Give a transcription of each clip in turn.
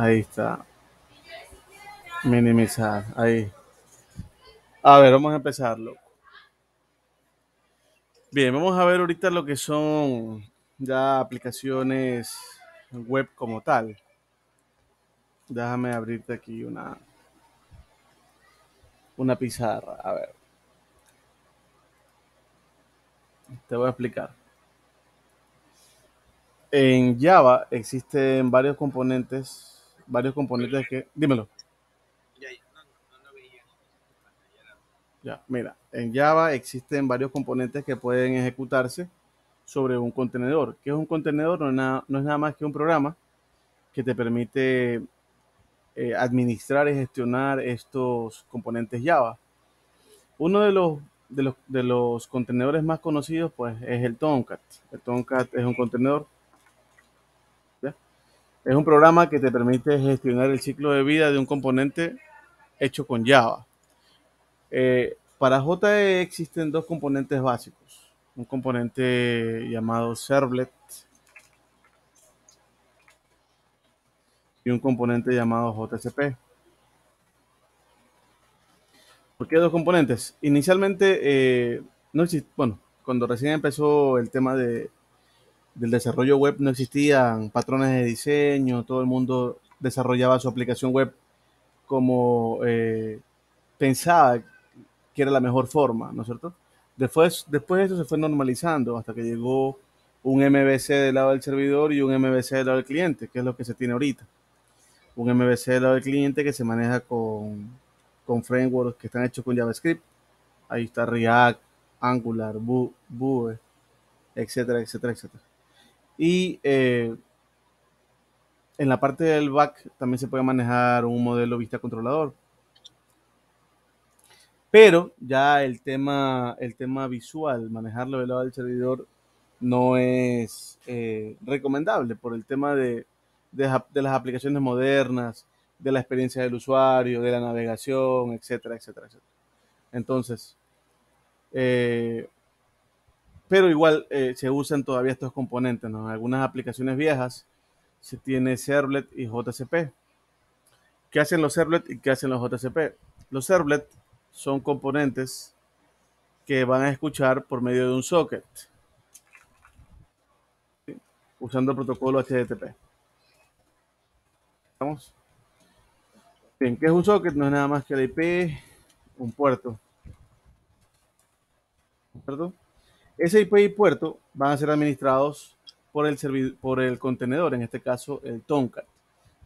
Ahí está. Minimizar. Ahí. A ver, vamos a empezarlo. Bien, vamos a ver ahorita lo que son ya aplicaciones web como tal. Déjame abrirte aquí una, una pizarra. A ver. Te voy a explicar. En Java existen varios componentes, varios componentes que... Dímelo. Ya, mira, en Java existen varios componentes que pueden ejecutarse sobre un contenedor. ¿Qué es un contenedor? No es nada, no es nada más que un programa que te permite eh, administrar y gestionar estos componentes Java. Uno de los, de los, de los contenedores más conocidos pues, es el Tomcat. El Tomcat es un contenedor es un programa que te permite gestionar el ciclo de vida de un componente hecho con Java. Eh, para JE existen dos componentes básicos. Un componente llamado Servlet y un componente llamado JCP. ¿Por qué dos componentes? Inicialmente, eh, no existe, bueno, cuando recién empezó el tema de, del desarrollo web no existían patrones de diseño, todo el mundo desarrollaba su aplicación web como eh, pensaba que era la mejor forma, ¿no es cierto? Después, después de eso se fue normalizando hasta que llegó un MVC del lado del servidor y un MVC del lado del cliente, que es lo que se tiene ahorita. Un MVC del lado del cliente que se maneja con, con frameworks que están hechos con JavaScript. Ahí está React, Angular, Vue, etcétera, etcétera, etcétera. Y eh, en la parte del back también se puede manejar un modelo vista controlador. Pero ya el tema, el tema visual, manejarlo del lado del servidor, no es eh, recomendable por el tema de, de, las aplicaciones modernas, de la experiencia del usuario, de la navegación, etcétera, etcétera, etcétera. Entonces, eh, pero igual eh, se usan todavía estos componentes. En algunas aplicaciones viejas se tiene Servlet y JCP. ¿Qué hacen los Servlet y qué hacen los JCP? Los Servlet son componentes que van a escuchar por medio de un socket, usando el protocolo HTTP. ¿Vamos? Bien, ¿qué es un socket? No es nada más que la IP, un puerto. ¿Perdón? Ese IP y puerto van a ser administrados por el, por el contenedor, en este caso el Tomcat.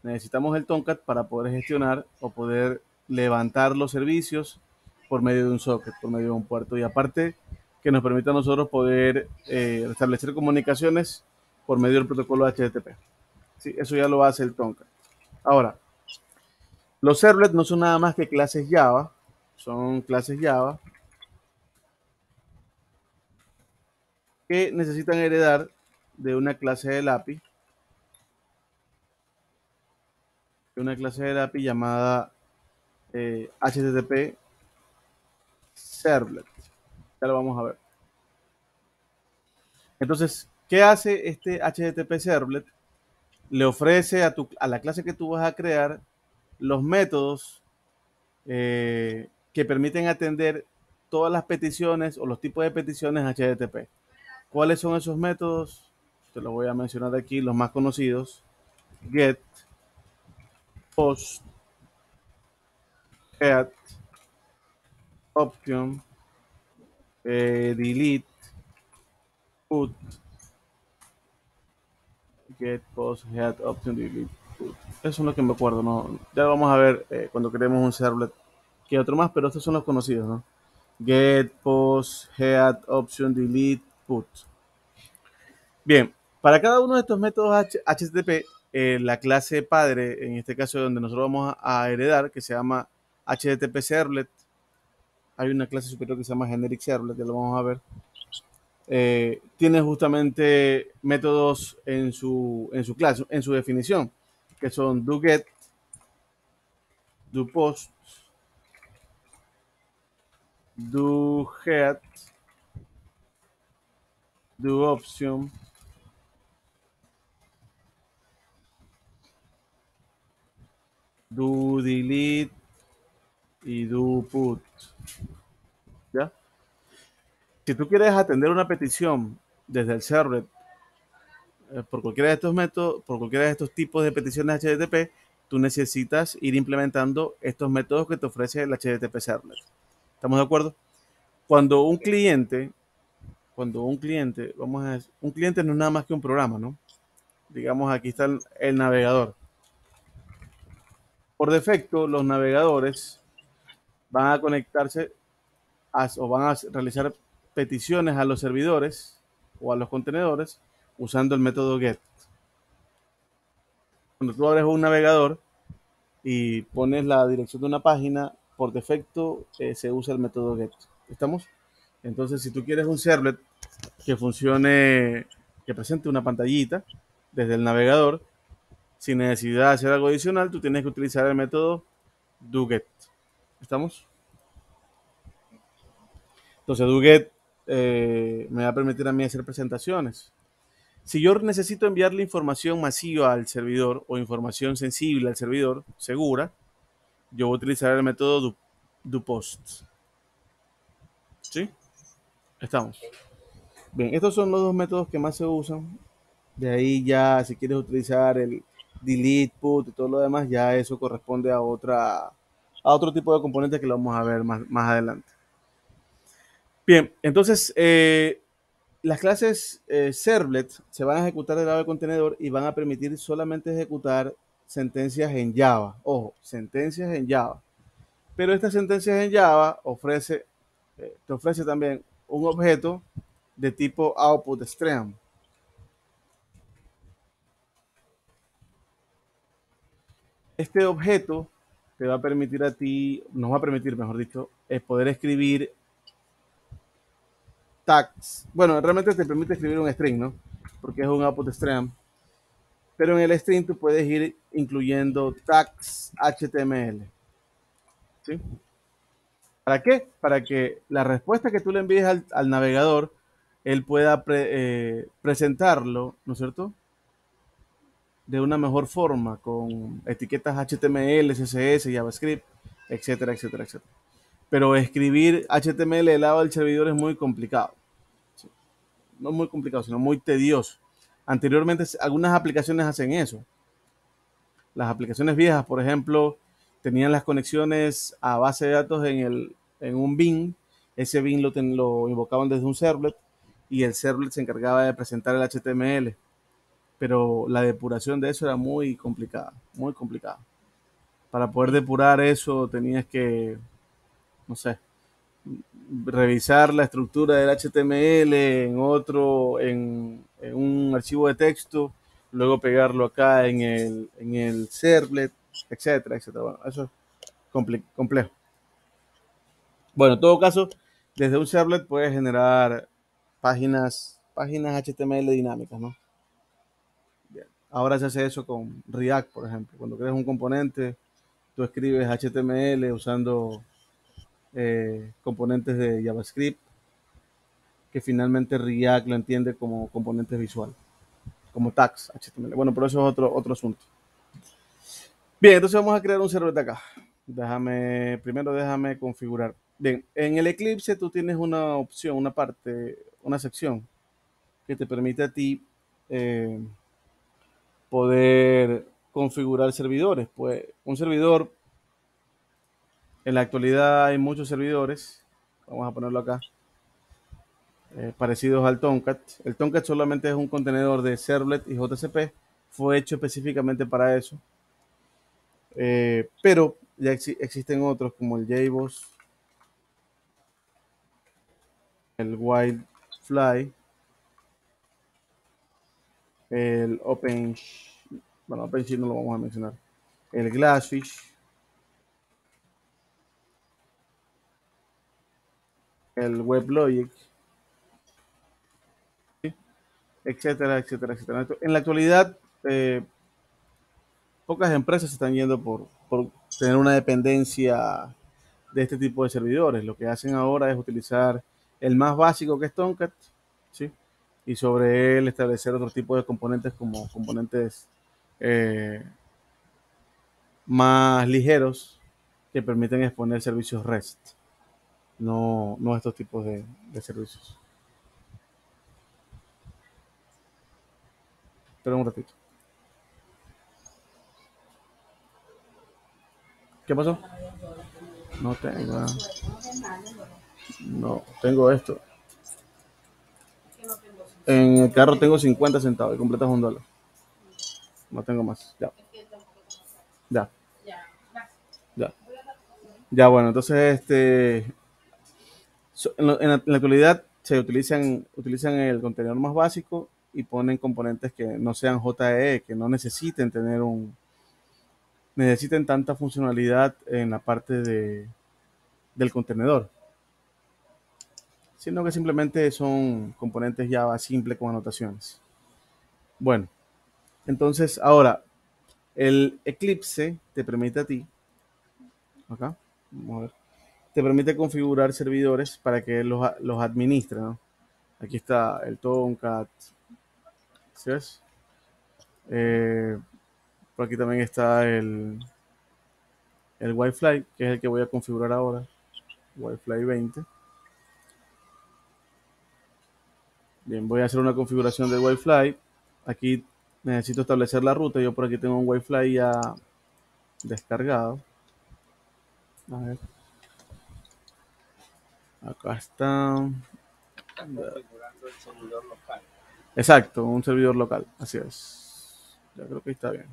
Necesitamos el Tomcat para poder gestionar o poder levantar los servicios por medio de un socket, por medio de un puerto. Y aparte que nos permita a nosotros poder eh, establecer comunicaciones por medio del protocolo HTTP. Eso ya lo hace el Tomcat. Ahora, los servlets no son nada más que clases Java, son clases Java necesitan heredar de una clase del API, de una clase del API llamada HTTP eh, Servlet. Ya lo vamos a ver. Entonces, ¿qué hace este HTTP Servlet? Le ofrece a, tu, a la clase que tú vas a crear los métodos eh, que permiten atender todas las peticiones o los tipos de peticiones HTTP. ¿Cuáles son esos métodos? Te los voy a mencionar aquí, los más conocidos. Get, post, get, option, eh, delete, put, get, post, get, option, delete, put. Eso es lo que me acuerdo, ¿no? Ya vamos a ver eh, cuando creemos un servlet que otro más, pero estos son los conocidos, ¿no? Get, post, head, option, delete, put. Bien, para cada uno de estos métodos HTTP, eh, la clase padre, en este caso donde nosotros vamos a, heredar, que se llama HTTP Servlet, hay una clase superior que se llama Generic Servlet, ya lo vamos a ver, eh, tiene justamente métodos en su, en su clase, en su definición, que son doGet, doPost, doHead, doOption, do delete y do put. ¿Ya? Si tú quieres atender una petición desde el server eh, por cualquiera de estos métodos, por cualquiera de estos tipos de peticiones HTTP, tú necesitas ir implementando estos métodos que te ofrece el HTTP Servlet. ¿Estamos de acuerdo? Cuando un cliente, cuando un cliente, vamos a un cliente no es nada más que un programa, ¿no? Digamos, aquí está el, navegador. Por defecto, los navegadores van a conectarse o van a realizar peticiones a los servidores o a los contenedores usando el método GET. Cuando tú abres un navegador y pones la dirección de una página, por defecto eh, se usa el método GET. ¿Estamos? Entonces, si tú quieres un servlet que funcione, que presente una pantallita desde el navegador, sin necesidad de hacer algo adicional, tú tienes que utilizar el método doGet. ¿Estamos? Entonces, doGet eh, me va a permitir a mí hacer presentaciones. Si yo necesito enviarle información masiva al servidor o información sensible al servidor, segura, yo voy a utilizar el método doPost. ¿Sí? Estamos. Bien, estos son los dos métodos que más se usan. De ahí ya, si quieres utilizar el delete, put y todo lo demás, ya eso corresponde a otra a otro tipo de componente que lo vamos a ver más, más adelante. Bien, entonces eh, las clases eh, servlet se van a ejecutar del lado del contenedor y van a permitir solamente ejecutar sentencias en Java. Ojo, sentencias en Java. Pero estas sentencias en Java ofrece, eh, te ofrece también un objeto de tipo output stream. Este objeto te va a permitir a ti, nos va a permitir, mejor dicho, es poder escribir tags. Bueno, realmente te permite escribir un string, ¿no? Porque es un output stream. Pero en el string tú puedes ir incluyendo tags HTML. ¿Sí? ¿Para qué? Para que la respuesta que tú le envíes al, navegador, él pueda eh, presentarlo, ¿no es cierto? De una mejor forma, con etiquetas HTML, CSS, JavaScript, etcétera, etcétera, etcétera. Pero escribir HTML del lado del servidor es muy complicado. No muy complicado, sino muy tedioso. Anteriormente algunas aplicaciones hacen eso. Las aplicaciones viejas, por ejemplo, tenían las conexiones a base de datos en, el, en un bin. Ese bin lo, lo invocaban desde un servlet y el servlet se encargaba de presentar el HTML. Pero la depuración de eso era muy complicada, muy complicada. Para poder depurar eso tenías que no sé, revisar la estructura del HTML en otro, en, un archivo de texto, luego pegarlo acá en el, en el servlet, etcétera, etcétera. Bueno, eso es complejo. Bueno, en todo caso, desde un servlet puedes generar páginas, páginas HTML dinámicas, ¿no? Ahora se hace eso con React, por ejemplo. Cuando creas un componente, tú escribes HTML usando eh, componentes de JavaScript, que finalmente React lo entiende como componentes visual, como tags HTML. Bueno, pero eso es otro, otro asunto. Bien, entonces vamos a crear un server de acá. Déjame, primero déjame configurar. Bien, en el Eclipse tú tienes una opción, una parte, una sección que te permite a ti eh, poder configurar servidores. Pues un servidor en la actualidad hay muchos servidores, vamos a ponerlo acá, eh, parecidos al Tomcat. El Tomcat solamente es un contenedor de Servlet y JCP, fue hecho específicamente para eso. Eh, pero ya existen otros como el JBoss, el Wildfly, el Open, bueno, OpenShift no lo vamos a mencionar, el Glassfish, el WebLogic, etcétera, etcétera, etcétera. En la actualidad, eh, pocas empresas se están yendo por, por tener una dependencia de este tipo de servidores. Lo que hacen ahora es utilizar el más básico que es Tomcat, ¿sí? y sobre él establecer otro tipo de componentes como componentes eh, más ligeros que permiten exponer servicios REST, no, no estos tipos de, de servicios. Espera un ratito. ¿Qué pasó? No tengo. No, tengo esto. En el carro tengo 50 centavos y completas un dólar. No tengo más. Ya. Ya. Ya. Ya, bueno, entonces este en, la, en la actualidad se utilizan utilizan el contenedor más básico y ponen componentes que no sean JE, que no necesiten tener un necesiten tanta funcionalidad en la parte de, del contenedor, sino que simplemente son componentes Java simple con anotaciones. Bueno, entonces ahora el Eclipse te permite a ti, acá, vamos a ver, te permite configurar servidores para que los, los administre, ¿no? Aquí está el Tomcat, ¿sí? Eh, por aquí también está el, el Wi-Fi, que es el que voy a configurar ahora. Wi-Fi 20. Bien, voy a hacer una configuración del Wi-Fi. Aquí necesito establecer la ruta. Yo por aquí tengo un Wi-Fi ya descargado. A ver. Acá está. Exacto, un servidor local. Así es. Ya creo que está bien.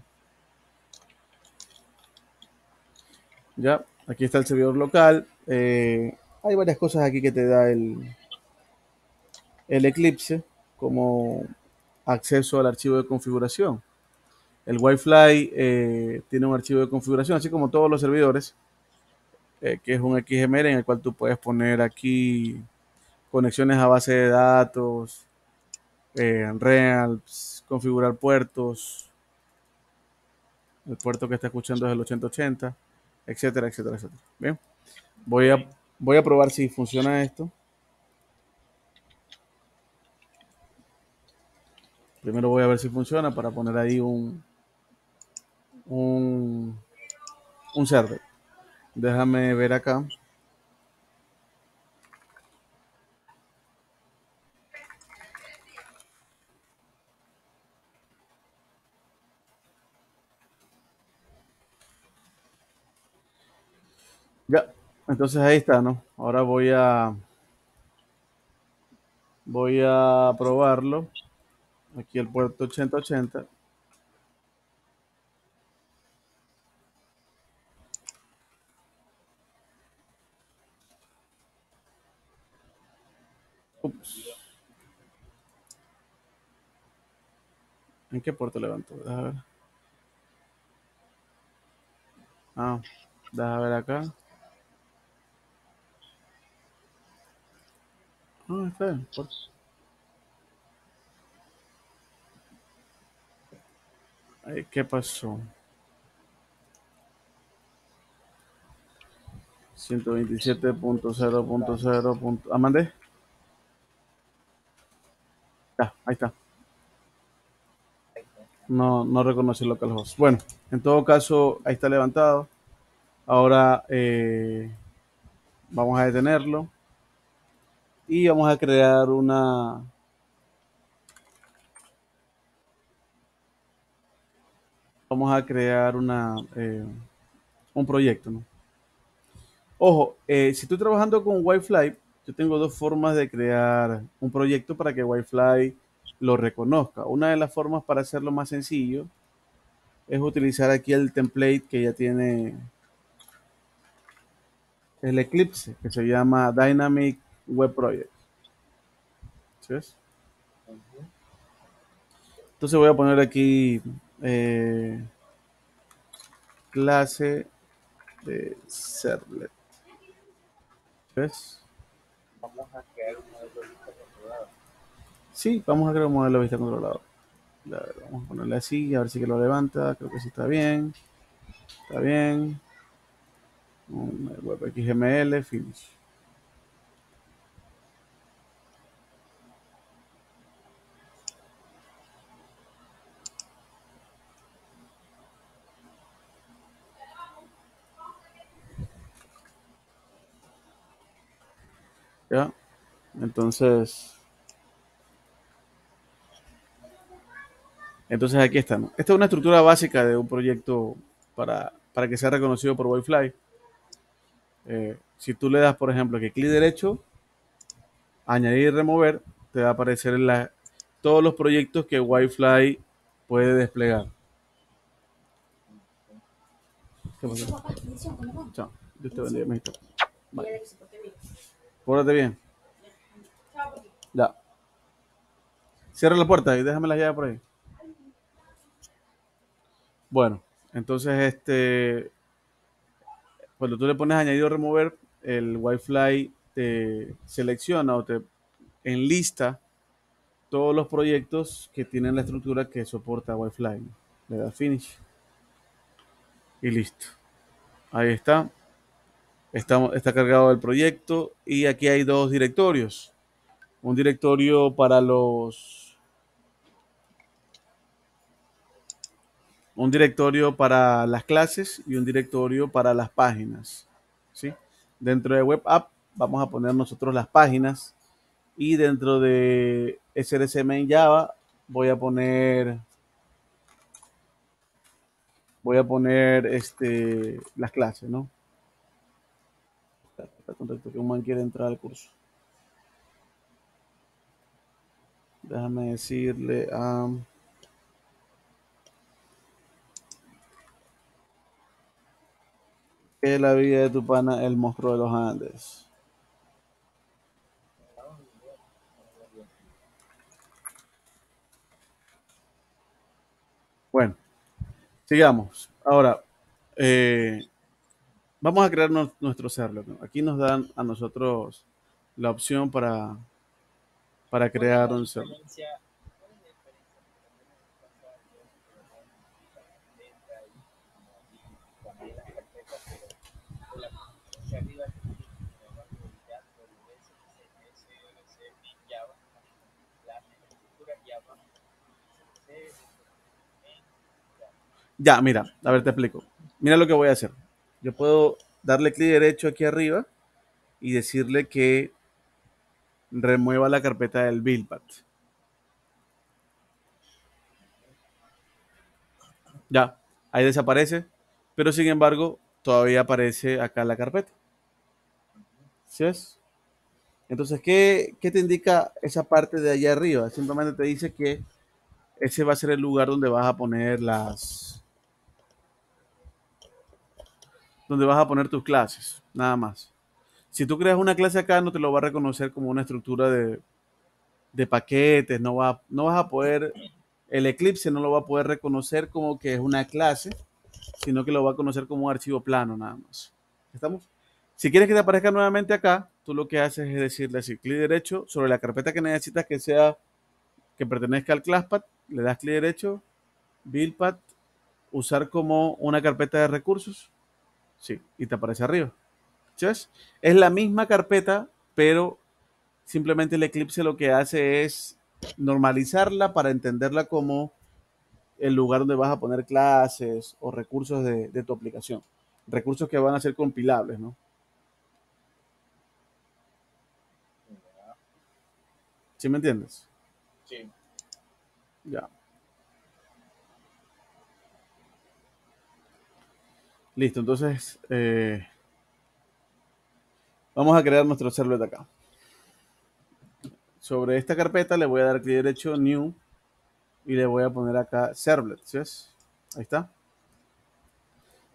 Ya, aquí está el servidor local. Eh, hay varias cosas aquí que te da el, Eclipse, como acceso al archivo de configuración. El Wi-Fi eh, tiene un archivo de configuración, así como todos los servidores, eh, que es un XML en el cual tú puedes poner aquí conexiones a base de datos, eh, Reals, configurar puertos, el puerto que está escuchando es el 8080 etcétera, etcétera, etcétera. Bien, voy a, voy a probar si funciona esto. Primero voy a ver si funciona para poner ahí un, un, un server. Déjame ver acá. Ya, entonces ahí está, ¿no? Ahora voy a voy a probarlo. Aquí el puerto 8080. Ups. ¿En qué puerto levanto? Déjame ver. Ah, déjame ver acá. Ah, está bien. Ay, ¿Qué pasó? 127.0.0. ¿Ah, mandé? Ya, ahí está. No, no reconoce localhost. Bueno, en todo caso, ahí está levantado. Ahora eh, vamos a detenerlo y vamos a crear una vamos a crear una eh, un proyecto ¿no? ojo eh, si estoy trabajando con Wi-Fi yo tengo dos formas de crear un proyecto para que Wi-Fi lo reconozca una de las formas para hacerlo más sencillo es utilizar aquí el template que ya tiene el Eclipse que se llama Dynamic Web Project. ¿Sí ves? Entonces voy a poner aquí eh, clase de servlet. ¿Ves? Vamos a crear un modelo de vista controlado. Sí, vamos a crear un modelo de vista controlado. Ver, vamos a ponerle así, a ver si que lo levanta. Creo que sí está bien. Está bien. Un web XML, finish. ¿Ya? Entonces, entonces aquí está. ¿no? Esta es una estructura básica de un proyecto para, para que sea reconocido por Wi-Fi. Eh, si tú le das, por ejemplo, que clic derecho, añadir y remover, te va a aparecer la, todos los proyectos que Wi-Fi puede desplegar. ¿Qué pasó? Chao. Dios te bendiga, mijito. Bye. Pórtate bien. Ya. Cierra la puerta y déjame la llave por ahí. Bueno, entonces este cuando tú le pones añadido o remover, el Wi-Fi te selecciona o te enlista todos los proyectos que tienen la estructura que soporta Wi-Fi. Le das finish. Y listo. Ahí está. Está, está cargado el proyecto y aquí hay dos directorios. Un directorio para los... Un directorio para las clases y un directorio para las páginas. ¿sí? Dentro de Web App vamos a poner nosotros las páginas y dentro de SRCM en Java voy a poner voy a poner este las clases, ¿no? Contacto que un man quiere entrar al curso. Déjame decirle a que la vida de tu pana el monstruo de los Andes. Bueno, sigamos. Ahora, eh, vamos a crear no- nuestro server. ¿no? Aquí nos dan a nosotros la opción para, para crear un server. Diferencia- ¿Cuál es la diferencia entre tener una carpeta y como aquí también las carpetas, pero con la hacia arriba que tiene abajo ya WS, CSS, en Java, la estructura Java, CSS, en Java. Ya, mira, a ver, te explico. Mira lo que voy a hacer. Yo puedo darle clic derecho aquí arriba y decirle que remueva la carpeta del buildpad. Ya, ahí desaparece, pero sin embargo todavía aparece acá la carpeta. ¿Sí ves? Entonces, ¿qué, qué te indica esa parte de allá arriba? Simplemente te dice que ese va a ser el lugar donde vas a poner las... donde vas a poner tus clases, nada más. Si tú creas una clase acá, no te lo va a reconocer como una estructura de, de paquetes, no, va, no vas a poder, el Eclipse no lo va a poder reconocer como que es una clase, sino que lo va a conocer como un archivo plano nada más. ¿Estamos? Si quieres que te aparezca nuevamente acá, tú lo que haces es decirle así, clic derecho sobre la carpeta que necesitas que sea, que pertenezca al ClassPad, le das clic derecho, BuildPad, usar como una carpeta de recursos, sí, y te aparece arriba. ¿Sí ves? Es la misma carpeta, pero simplemente el Eclipse lo que hace es normalizarla para entenderla como el lugar donde vas a poner clases o recursos de, de tu aplicación. Recursos que van a ser compilables, ¿no? ¿Sí me entiendes? Sí. Ya. Listo, entonces eh, vamos a crear nuestro servlet acá. Sobre esta carpeta le voy a dar clic derecho, New, y le voy a poner acá Servlet, ¿sí? Ahí está.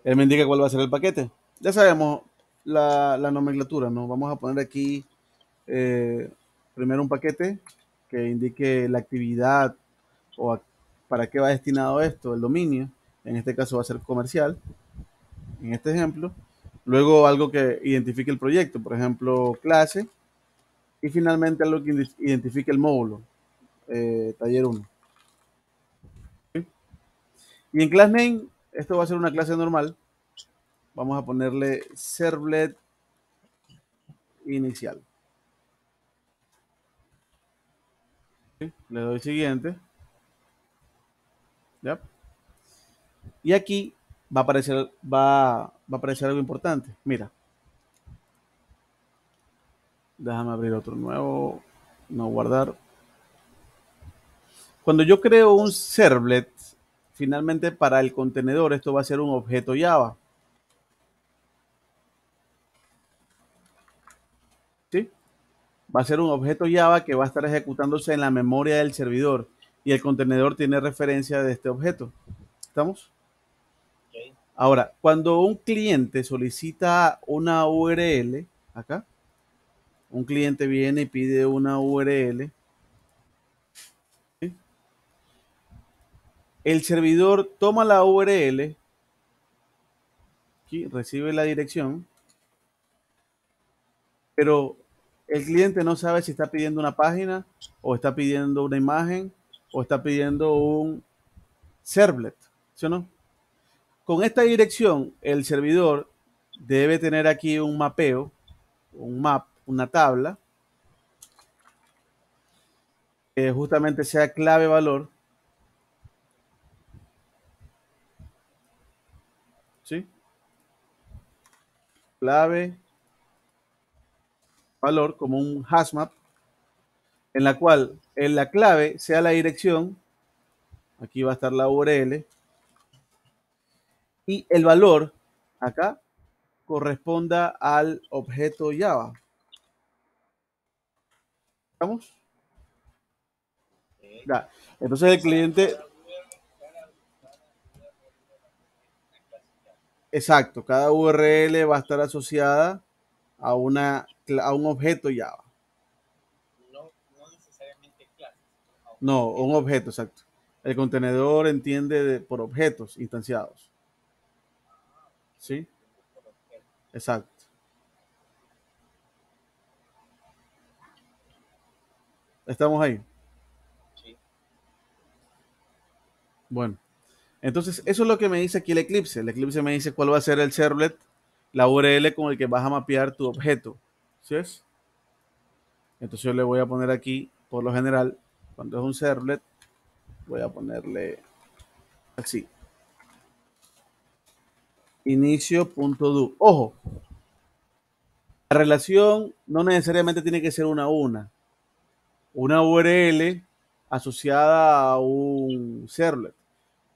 Él me indica cuál va a ser el paquete. Ya sabemos la, la nomenclatura, ¿no? Vamos a poner aquí eh, primero un paquete que indique la actividad o para qué va destinado esto, el dominio. En este caso va a ser comercial, en este ejemplo. Luego algo que identifique el proyecto, por ejemplo, clase. Y finalmente algo que identifique el módulo, eh, taller 1. Y en class name, esto va a ser una clase normal. Vamos a ponerle servlet inicial. Le doy siguiente. ¿Ya? Y aquí va a aparecer, va, va a aparecer algo importante. Mira. Déjame abrir otro nuevo. No guardar. Cuando yo creo un servlet, finalmente para el contenedor esto va a ser un objeto Java. ¿Sí? Va a ser un objeto Java que va a estar ejecutándose en la memoria del servidor y el contenedor tiene referencia de este objeto. ¿Estamos? Ahora, cuando un cliente solicita una URL, acá, un cliente viene y pide una URL, el servidor toma la URL, aquí, recibe la dirección, pero el cliente no sabe si está pidiendo una página o está pidiendo una imagen o está pidiendo un servlet, ¿sí o no? Con esta dirección, el servidor debe tener aquí un mapeo, un map, una tabla, que justamente sea clave valor. ¿Sí? Clave valor como un hashmap, en la cual en la clave sea la dirección, aquí va a estar la URL, y el valor acá corresponda al objeto Java. ¿Estamos? Ya. Entonces el cliente, exacto, cada URL va a estar asociada a, una, a un objeto Java. No, no necesariamente clases. No, un objeto, exacto. El contenedor entiende de- por objetos instanciados. ¿Sí? Exacto. Estamos ahí. Sí. Bueno, entonces eso es lo que me dice aquí el Eclipse. El Eclipse me dice cuál va a ser el servlet, la URL con el que vas a mapear tu objeto. ¿Sí es? Entonces yo le voy a poner aquí, por lo general, cuando es un servlet, voy a ponerle así. Inicio.do. Ojo, la relación no necesariamente tiene que ser una a una. Una URL asociada a un servlet.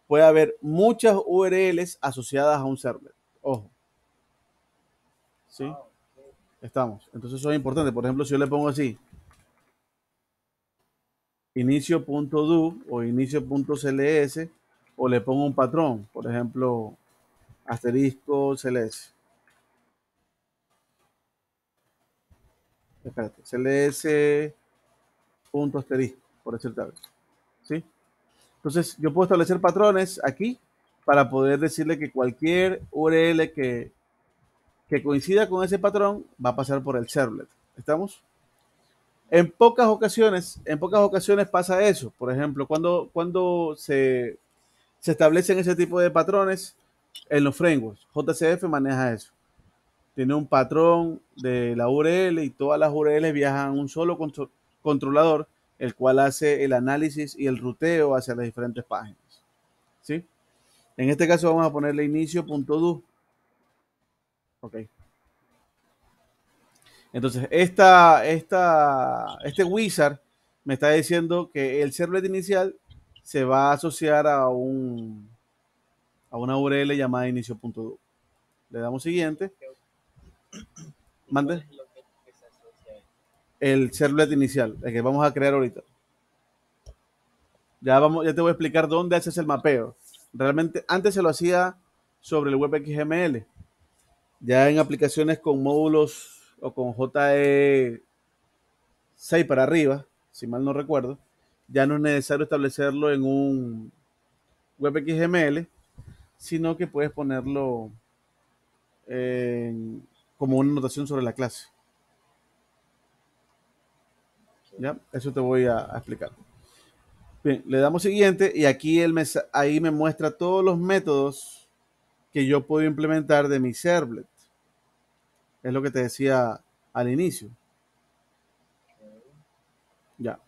Puede haber muchas URLs asociadas a un servlet. Ojo. ¿Sí? Ah. Estamos. Entonces eso es importante. Por ejemplo, si yo le pongo así, inicio.do o inicio.cls, o le pongo un patrón, por ejemplo, asterisco cls. Espérate, cls punto asterisco, por decirte algo. ¿Sí? Entonces, yo puedo establecer patrones aquí para poder decirle que cualquier URL que, que coincida con ese patrón va a pasar por el servlet. ¿Estamos? En pocas ocasiones, en pocas ocasiones pasa eso. Por ejemplo, cuando, cuando se, se establecen ese tipo de patrones en los frameworks, JCF maneja eso. Tiene un patrón de la URL y todas las URLs viajan a un solo contro- controlador, el cual hace el análisis y el ruteo hacia las diferentes páginas. ¿Sí? En este caso vamos a ponerle inicio.do. Ok. Entonces, esta, esta, este wizard me está diciendo que el servlet inicial se va a asociar a, un, a una URL llamada inicio.do. Le damos siguiente. ¿Y Mande. El servlet inicial, el que vamos a crear ahorita. Ya, vamos, ya te voy a explicar dónde haces el mapeo. Realmente, antes se lo hacía sobre el web XML. Ya en aplicaciones con módulos o con JE 6 para arriba, si mal no recuerdo, ya no es necesario establecerlo en un web XML, sino que puedes ponerlo como una anotación sobre la clase. ¿Ya? Eso te voy a, a explicar. Bien, le damos siguiente y aquí él me, ahí me muestra todos los métodos que yo puedo implementar de mi servlet. Es lo que te decía al inicio. Ya.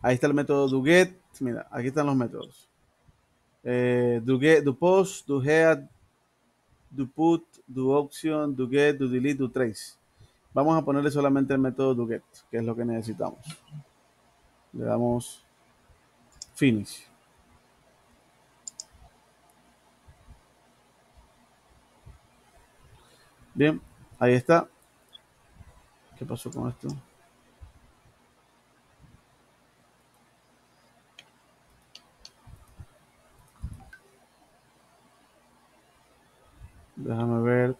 Ahí está el método do get. Mira, aquí están los métodos. Eh, do get, do post, do head, do put, do option, do get, do delete, do trace. Vamos a ponerle solamente el método doGet, que es lo que necesitamos. Le damos Finish. Bien, ahí está. ¿Qué pasó con esto? Déjame ver.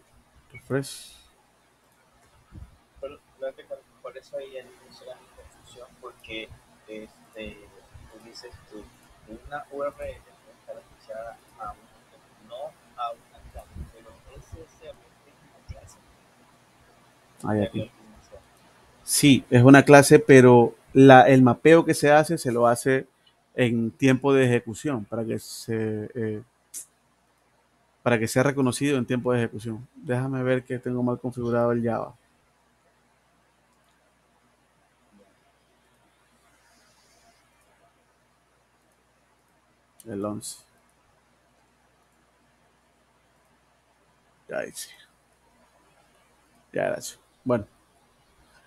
Refresh. Que por eso ahí inició la confusión, porque este, tú dices tú, una URL está asociada a una, no a una clase, pero ese es una clase. Ahí aquí. Sí, es una clase, pero la, el mapeo que se hace se lo hace en tiempo de ejecución para que se eh, para que sea reconocido en tiempo de ejecución. Déjame ver que tengo mal configurado el Java. El 11. Ya hice. Ya, gracias. Bueno.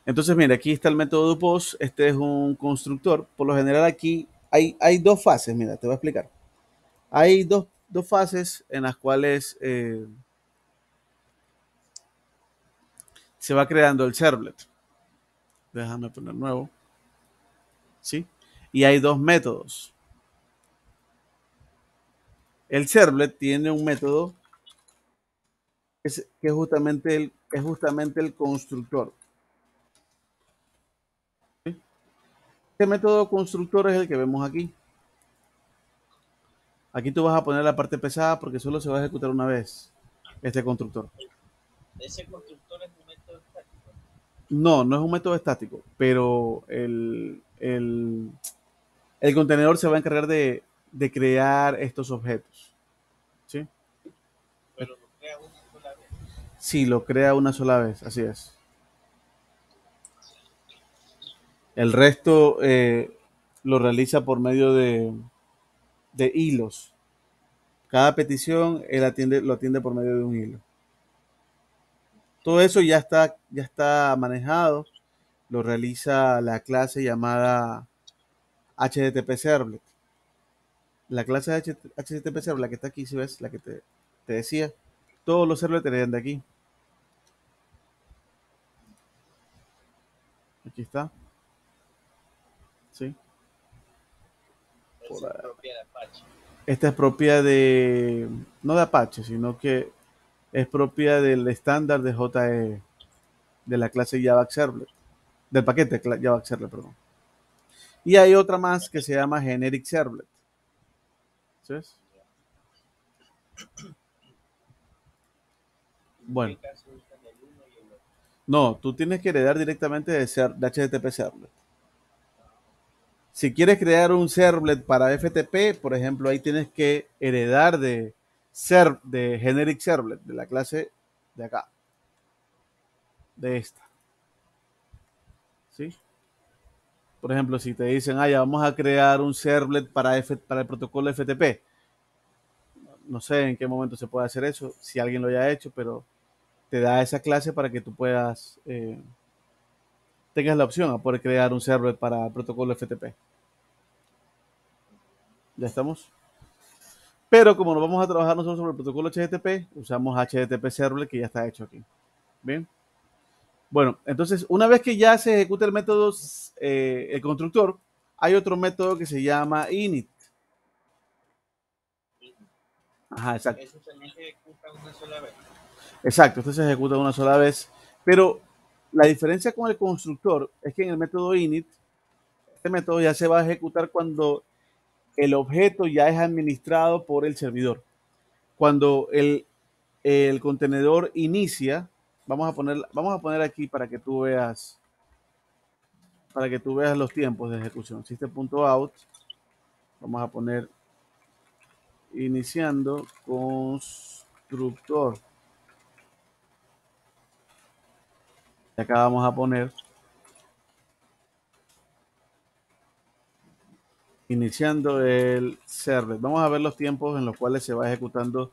Entonces, mira, aquí está el método post. Este es un constructor. Por lo general aquí hay, hay dos fases. Mira, te voy a explicar. Hay dos, dos fases en las cuales eh, se va creando el servlet. Déjame poner nuevo. ¿Sí? Y hay dos métodos. El servlet tiene un método que es, justamente, el, es justamente el constructor. Este método constructor es el que vemos aquí. Aquí tú vas a poner la parte pesada porque solo se va a ejecutar una vez este constructor. ¿Ese constructor es un método estático? No, no es un método estático, pero el, el, el contenedor se va a encargar de, de crear estos objetos. ¿Sí? Pero lo crea una sola vez. Sí, lo crea una sola vez, así es. El resto eh, lo realiza por medio de, de hilos. Cada petición él atiende, lo atiende por medio de un hilo. Todo eso ya está, ya está manejado. Lo realiza la clase llamada HTTP Servlet. La clase HTTP Servlet, la que está aquí, si ves, la que te, te decía, todos los servlets tenían de aquí. Aquí está. ¿Sí? Esa es propia de Apache. Esta es propia de, no de Apache, sino que es propia del estándar de JE, de la clase Java Servlet, del paquete Java Servlet, perdón. Y hay otra más que se llama Generic Servlet. ¿Sabes? Bueno. ¿En qué caso usan el uno y el otro? No, tú tienes que heredar directamente de, ser, de HTTP Servlet. Si quieres crear un servlet para FTP, por ejemplo, ahí tienes que heredar de, de generic servlet, de la clase de acá, de esta. ¿Sí? Por ejemplo, si te dicen, ah, ya vamos a crear un servlet para, para el protocolo FTP. No sé en qué momento se puede hacer eso, si alguien lo haya hecho, pero te da esa clase para que tú puedas, eh, tengas la opción a poder crear un servlet para el protocolo FTP. ¿Ya estamos? Pero como nos vamos a trabajar nosotros sobre el protocolo HTTP, usamos HTTP Servlet que ya está hecho aquí. Bien. Bueno, entonces una vez que ya se ejecuta el método, eh, el constructor, hay otro método que se llama init. Ajá, exacto. Eso también se ejecuta una sola vez. Exacto, esto se ejecuta una sola vez. Pero la diferencia con el constructor es que en el método init, este método ya se va a ejecutar cuando el objeto ya es administrado por el servidor. Cuando el, el contenedor inicia, vamos a poner, vamos a poner aquí para que tú veas para que tú veas los tiempos de ejecución. System.out, vamos a poner iniciando constructor. Y acá vamos a poner iniciando el server. Vamos a ver los tiempos en los cuales se va ejecutando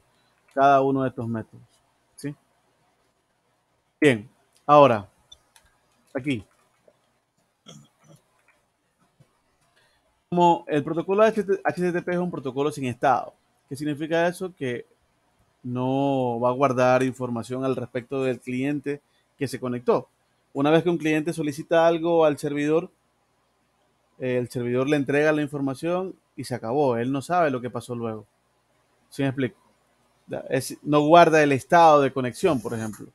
cada uno de estos métodos. ¿sí? Bien, ahora, aquí. Como el protocolo HTTP es un protocolo sin estado. ¿Qué significa eso? Que no va a guardar información al respecto del cliente que se conectó. Una vez que un cliente solicita algo al servidor, el servidor le entrega la información y se acabó. Él no sabe lo que pasó luego. ¿Sí me explico? no guarda el estado de conexión, por ejemplo.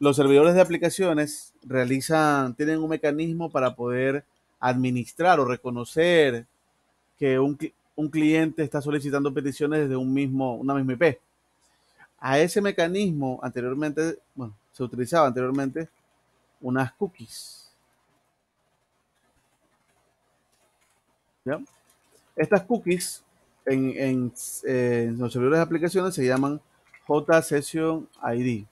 Los servidores de aplicaciones realizan, tienen un mecanismo para poder administrar o reconocer que un, un cliente está solicitando peticiones desde un mismo, una misma IP. A ese mecanismo anteriormente, bueno, se utilizaba anteriormente unas cookies. Estas cookies en, los servidores de aplicaciones se llaman JSession ID.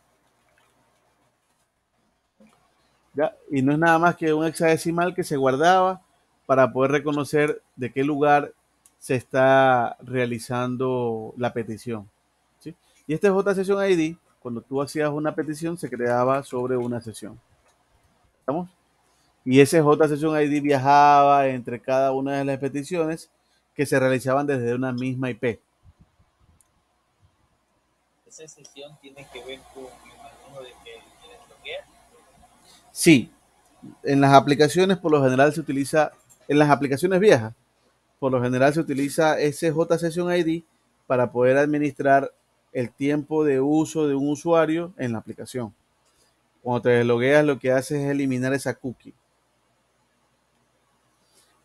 Y no es nada más que un hexadecimal que se guardaba para poder reconocer de qué lugar se está realizando la petición. Y este JSession ID, cuando tú hacías una petición, se creaba sobre una sesión. ¿Estamos? Y ese JSession ID viajaba entre cada una de las peticiones que se realizaban desde una misma IP. ¿Esa sesión tiene que ver con el de que quieres bloquear? Sí. En las aplicaciones, por lo general, se utiliza, en las aplicaciones viejas, por lo general se utiliza ese JSession ID para poder administrar el tiempo de uso de un usuario en la aplicación. Cuando te deslogueas, lo que haces es eliminar esa cookie.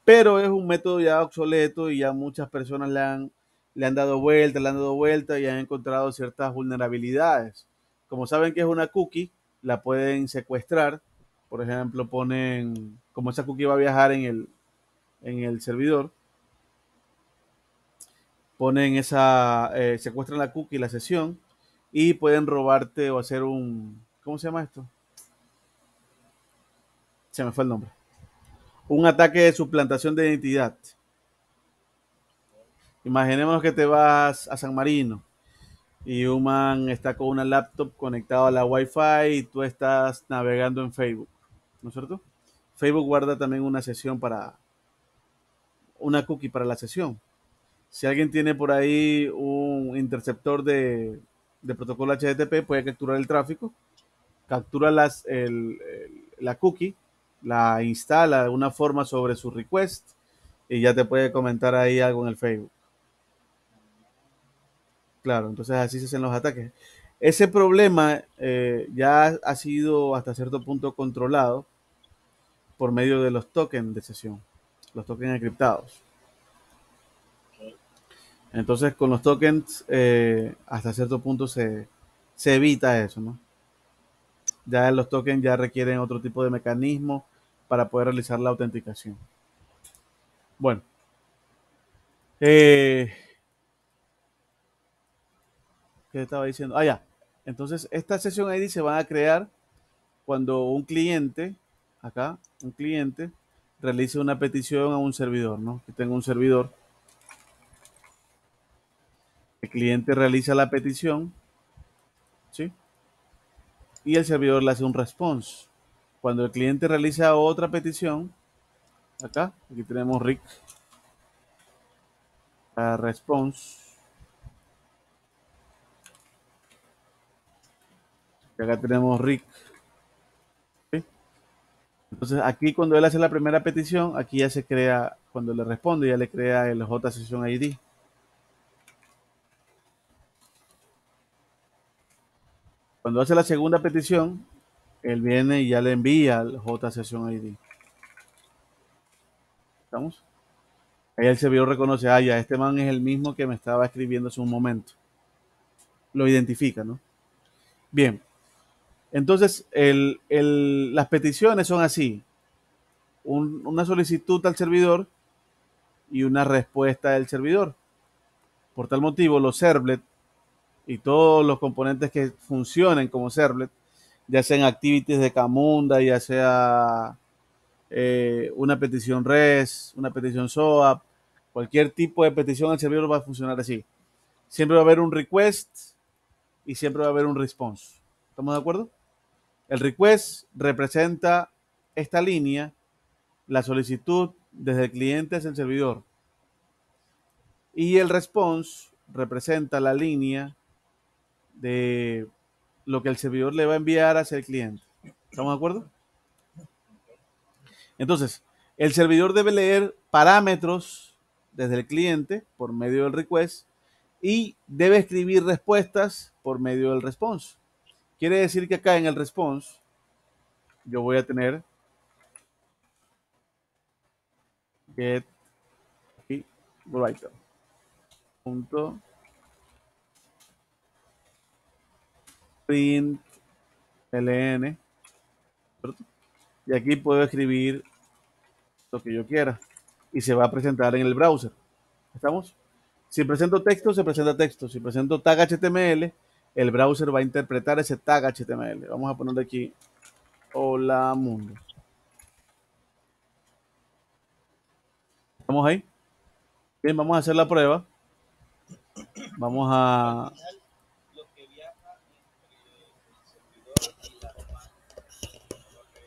Pero es un método ya obsoleto y ya muchas personas le han, le han dado vuelta, le han dado vuelta y han encontrado ciertas vulnerabilidades. Como saben que es una cookie, la pueden secuestrar. Por ejemplo, ponen, como esa cookie va a viajar en el, en el servidor, ponen esa, eh, secuestran la cookie, la sesión, y pueden robarte o hacer un, ¿cómo se llama esto? Se me fue el nombre. Un ataque de suplantación de identidad. Imaginemos que te vas a San Marino y un man está con una laptop conectada a la Wi-Fi y tú estás navegando en Facebook, ¿no es cierto? Facebook guarda también una sesión para una cookie para la sesión. Si alguien tiene por ahí un interceptor de, protocolo HTTP, puede capturar el tráfico, captura las, la cookie, la instala de una forma sobre su request y ya te puede comentar ahí algo en el Facebook. Claro, entonces así se hacen los ataques. Ese problema eh, ya ha sido hasta cierto punto controlado por medio de los tokens de sesión, los tokens encriptados. Entonces, con los tokens, eh, hasta cierto punto se, evita eso, ¿no? Ya los tokens ya requieren otro tipo de mecanismo para poder realizar la autenticación. Bueno. Eh, ¿Qué estaba diciendo? Ah, ya. Entonces, esta sesión ID se va a crear cuando un cliente, acá, un cliente, realice una petición a un servidor, ¿no? Que tenga un servidor el cliente realiza la petición, ¿sí? Y el servidor le hace un response. Cuando el cliente realiza otra petición, acá, aquí tenemos RIC, response. Y acá tenemos RIC. Entonces aquí cuando él hace la primera petición, aquí ya se crea, cuando le responde, ya le crea el JSession ID. Cuando hace la segunda petición, él viene y ya le envía el JSession ID. ¿Estamos? Ahí el servidor reconoce, ah, ya, este man es el mismo que me estaba escribiendo hace un momento. Lo identifica, ¿no? Bien. Entonces, las peticiones son así. una solicitud al servidor y una respuesta del servidor. Por tal motivo, los servlets y todos los componentes que funcionen como servlet, ya sean activities de Camunda, ya sea eh, una petición REST, una petición SOAP, cualquier tipo de petición al servidor va a funcionar así. Siempre va a haber un request y siempre va a haber un response. ¿Estamos de acuerdo? El request representa esta línea la solicitud desde el cliente hacia el servidor. Y el response representa la línea de lo que el servidor le va a enviar hacia el cliente. ¿Estamos de acuerdo? Entonces, el servidor debe leer parámetros desde el cliente por medio del request y debe escribir respuestas por medio del response. Quiere decir que acá en el response yo voy a tener get writer punto print ln y aquí puedo escribir lo que yo quiera y se va a presentar en el browser. Estamos si presento texto se presenta texto. Si presento tag html el browser va a interpretar ese tag html. Vamos a ponerle aquí hola mundo. Estamos ahí bien vamos a hacer la prueba. Vamos a Al final, lo que viaja entre el servidor y la demanda, lo que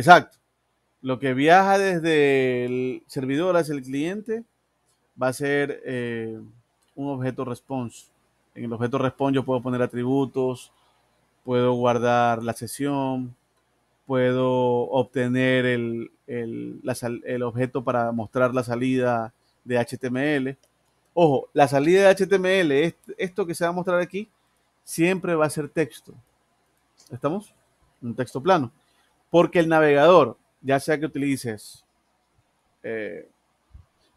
Exacto. Lo que viaja desde el servidor hacia el cliente va a ser eh, un objeto response. En el objeto response yo puedo poner atributos, puedo guardar la sesión, puedo obtener el, el- el objeto para mostrar la salida de HTML. Ojo, la salida de HTML, est- esto que se va a mostrar aquí, siempre va a ser texto. ¿Estamos? Un texto plano. Porque el navegador, ya sea que utilices, eh,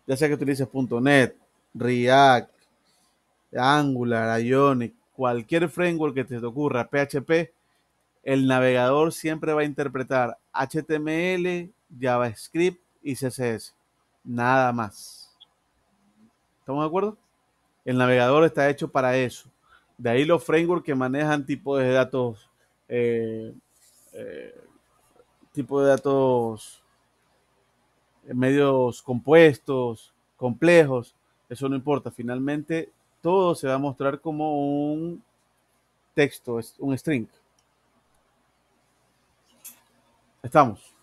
ya sea que utilices .NET, React, Angular, Ionic, cualquier framework que te ocurra, PHP, el navegador siempre va a interpretar HTML, JavaScript y CSS. Nada más. ¿Estamos de acuerdo? El navegador está hecho para eso. De ahí los frameworks que manejan tipos de datos, eh, eh, tipo de datos eh, medios compuestos, complejos, eso no importa. Finalmente, todo se va a mostrar como un texto, es un string. Estamos.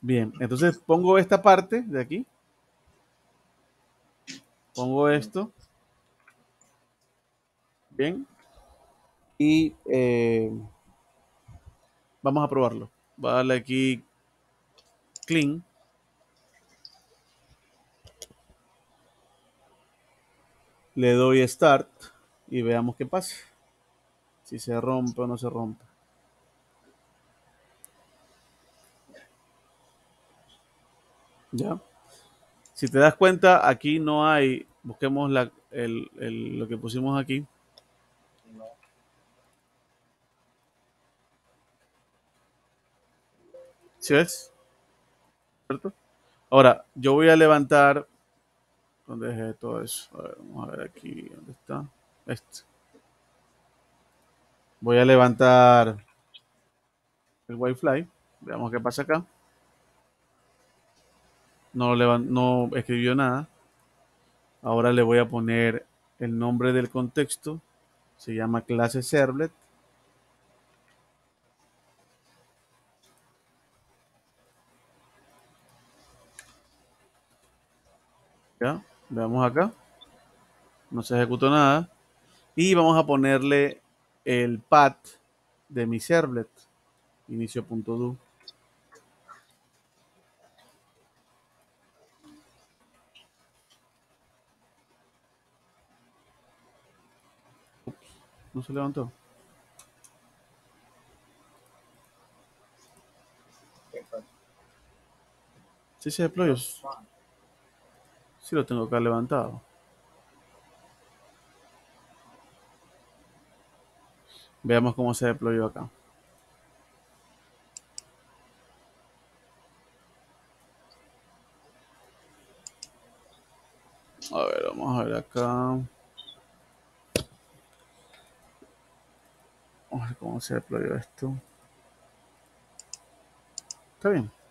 Bien, entonces pongo esta parte de aquí. Pongo esto. Bien. Y eh, vamos a probarlo. Voy a darle aquí clean. Le doy start y veamos qué pasa. Si se rompe o no se rompe. Ya. Si te das cuenta, aquí no hay. Busquemos la, el- el- lo que pusimos aquí. ¿Sí ves? ¿Cierto? Ahora, yo voy a levantar. ¿Dónde dejé todo eso? A ver, vamos a ver aquí. ¿Dónde está? Este. Voy a levantar el Wi-Fi. Veamos qué pasa acá. No, no escribió nada. Ahora le voy a poner el nombre del contexto. Se llama clase servlet. Ya, veamos acá. No se ejecutó nada. Y vamos a ponerle el path de mi servlet. Inicio.do. No se levantó. Sí se deployó. Lo tengo acá levantado. Veamos cómo se deployó acá. A ver, vamos a ver acá. Vamos a ver cómo se deployó esto. Está bien.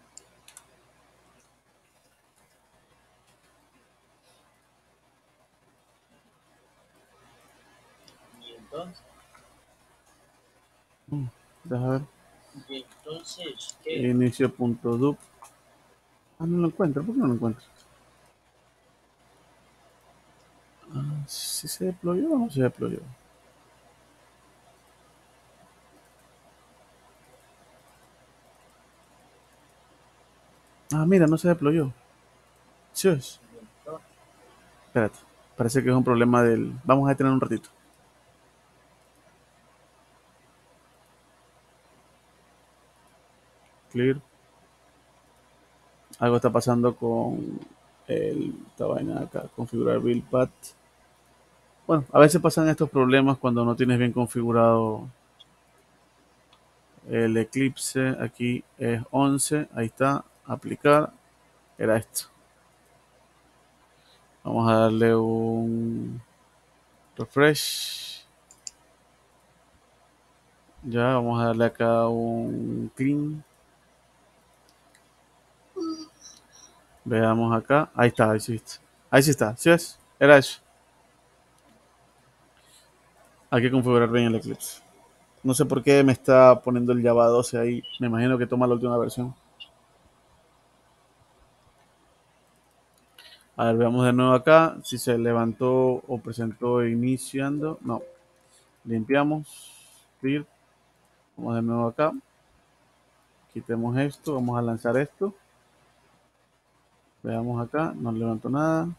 Entonces, Deja ver. Y entonces, ¿qué? Inicio.dup. Ah, no lo encuentro. ¿Por qué no lo encuentro? Ah, ¿Sí se deployó o no se deployó? Ah, mira, no se deployó. Sí es. Espérate. Parece que es un problema del... Vamos a detener un ratito. Clear. Algo está pasando con el, esta vaina acá. Configurar build path. Bueno, a veces pasan estos problemas cuando no tienes bien configurado el Eclipse. Aquí es 11. Ahí está. Aplicar. Era esto. Vamos a darle un refresh. Ya, vamos a darle acá un clean. Veamos acá. Ahí está, ahí sí está. Ahí sí está. ¿Sí ves? Era eso. Hay que configurar bien el Eclipse. No sé por qué me está poniendo el Java 12 ahí. Me imagino que toma la última versión. A ver, veamos de nuevo acá. Si se levantó o presentó iniciando. No. Limpiamos. Clear. Vamos de nuevo acá. Quitemos esto. Vamos a lanzar esto. Veamos acá. No levantó nada.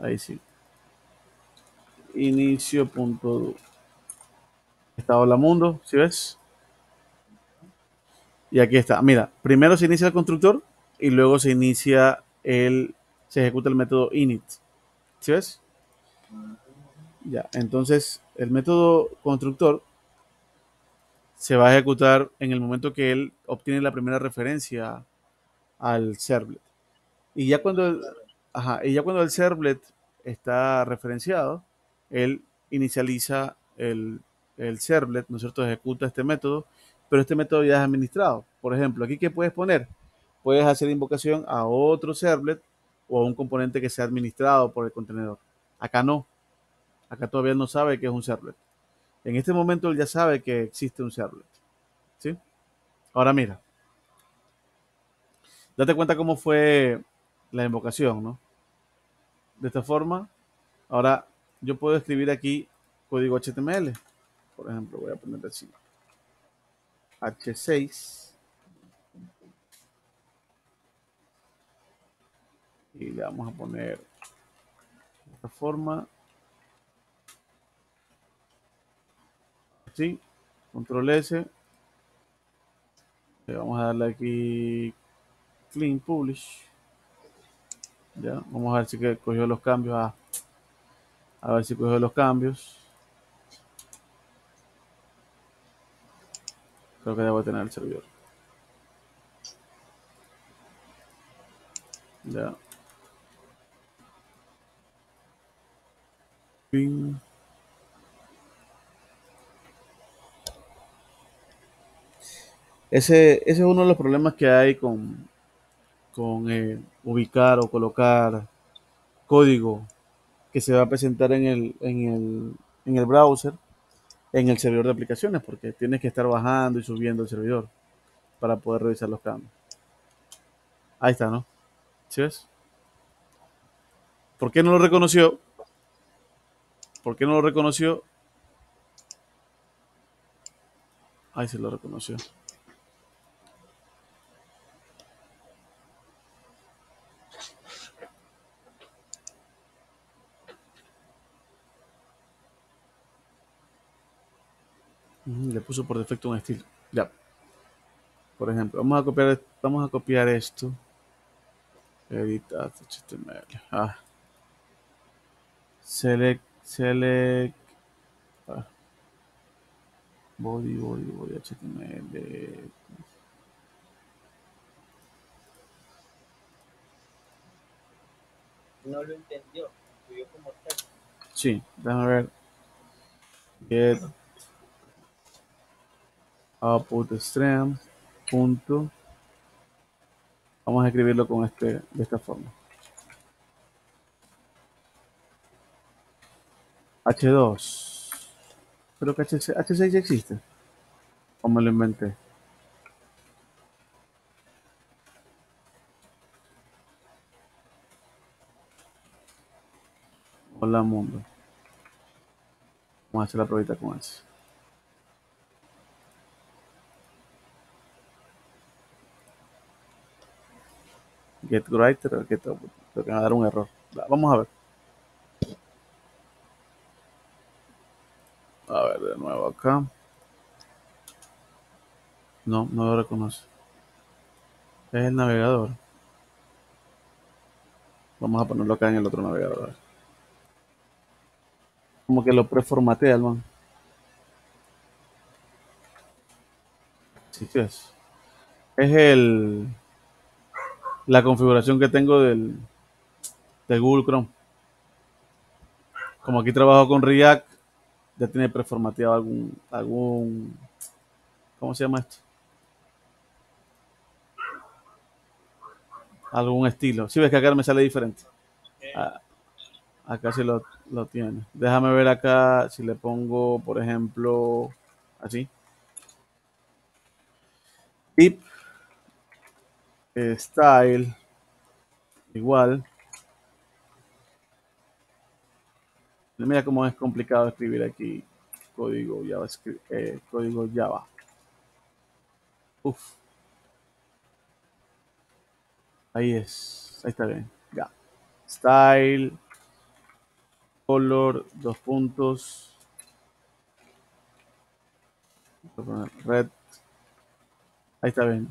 Ahí sí. Inicio.do. Está Hola Mundo. ¿Sí ves? Y aquí está. Mira, primero se inicia el constructor y luego se inicia el. Se ejecuta el método init. ¿Sí ves? Ya, entonces el método constructor se va a ejecutar en el momento que él obtiene la primera referencia al servlet. Y ya cuando el, ajá, y ya cuando el servlet está referenciado, él inicializa el, el servlet, ¿no es cierto? Ejecuta este método, pero este método ya es administrado. Por ejemplo, aquí ¿qué puedes poner? Puedes hacer invocación a otro servlet o a un componente que sea administrado por el contenedor. Acá no. Acá todavía no sabe que es un servlet. En este momento él ya sabe que existe un servlet. ¿Sí? Ahora mira. Date cuenta cómo fue la invocación, ¿no? De esta forma, ahora yo puedo escribir aquí código HTML. Por ejemplo, voy a poner así. H6. Y le vamos a poner de esta forma. Así. Control S. Le vamos a darle aquí clean publish. Ya, vamos a ver si cogió los cambios. Ah, a ver si cogió los cambios. Creo que debo tener el servidor. Ya. Ping. Ese, ese es uno de los problemas que hay con, con eh, ubicar o colocar código que se va a presentar en el, en el, en el browser en el servidor de aplicaciones, porque tienes que estar bajando y subiendo el servidor para poder revisar los cambios. Ahí está, ¿no? ¿Sí ves? ¿Por qué no lo reconoció? ¿Por qué no lo reconoció? Ahí se lo reconoció. Le puso por defecto un estilo. Ya. Por ejemplo, vamos a copiar, vamos a copiar esto. Editar HTML. Ah. Select, select. Ah. Body, body, body, HTML. No lo entendió. Como texto. Sí, déjame ver. Get output stream punto vamos a escribirlo con este de esta forma h2 Pero que H6, H6 ya existe. O me lo inventé. Hola mundo. Vamos a hacer la pruebita con eso. Get writer, get output. Creo que me va a dar un error. Va, Vamos a ver. A ver, de nuevo acá. No, no lo reconoce. Es el navegador. Vamos a ponerlo acá en el otro navegador. Como que lo preformatea el man. Sí que es. Es el la configuración que tengo del, del Google Chrome. Como aquí trabajo con React, ya tiene preformateado algún, algún, ¿cómo se llama esto? Algún estilo. Si ves que acá me sale diferente. Ah, acá sí lo, lo tiene. Déjame ver acá si le pongo, por ejemplo, así. Tip style igual. Mira cómo es complicado escribir aquí código JavaScript, eh, código Java. Uf. Ahí es, ahí está bien. Ya. Style, color, dos puntos. Red. Ahí está bien.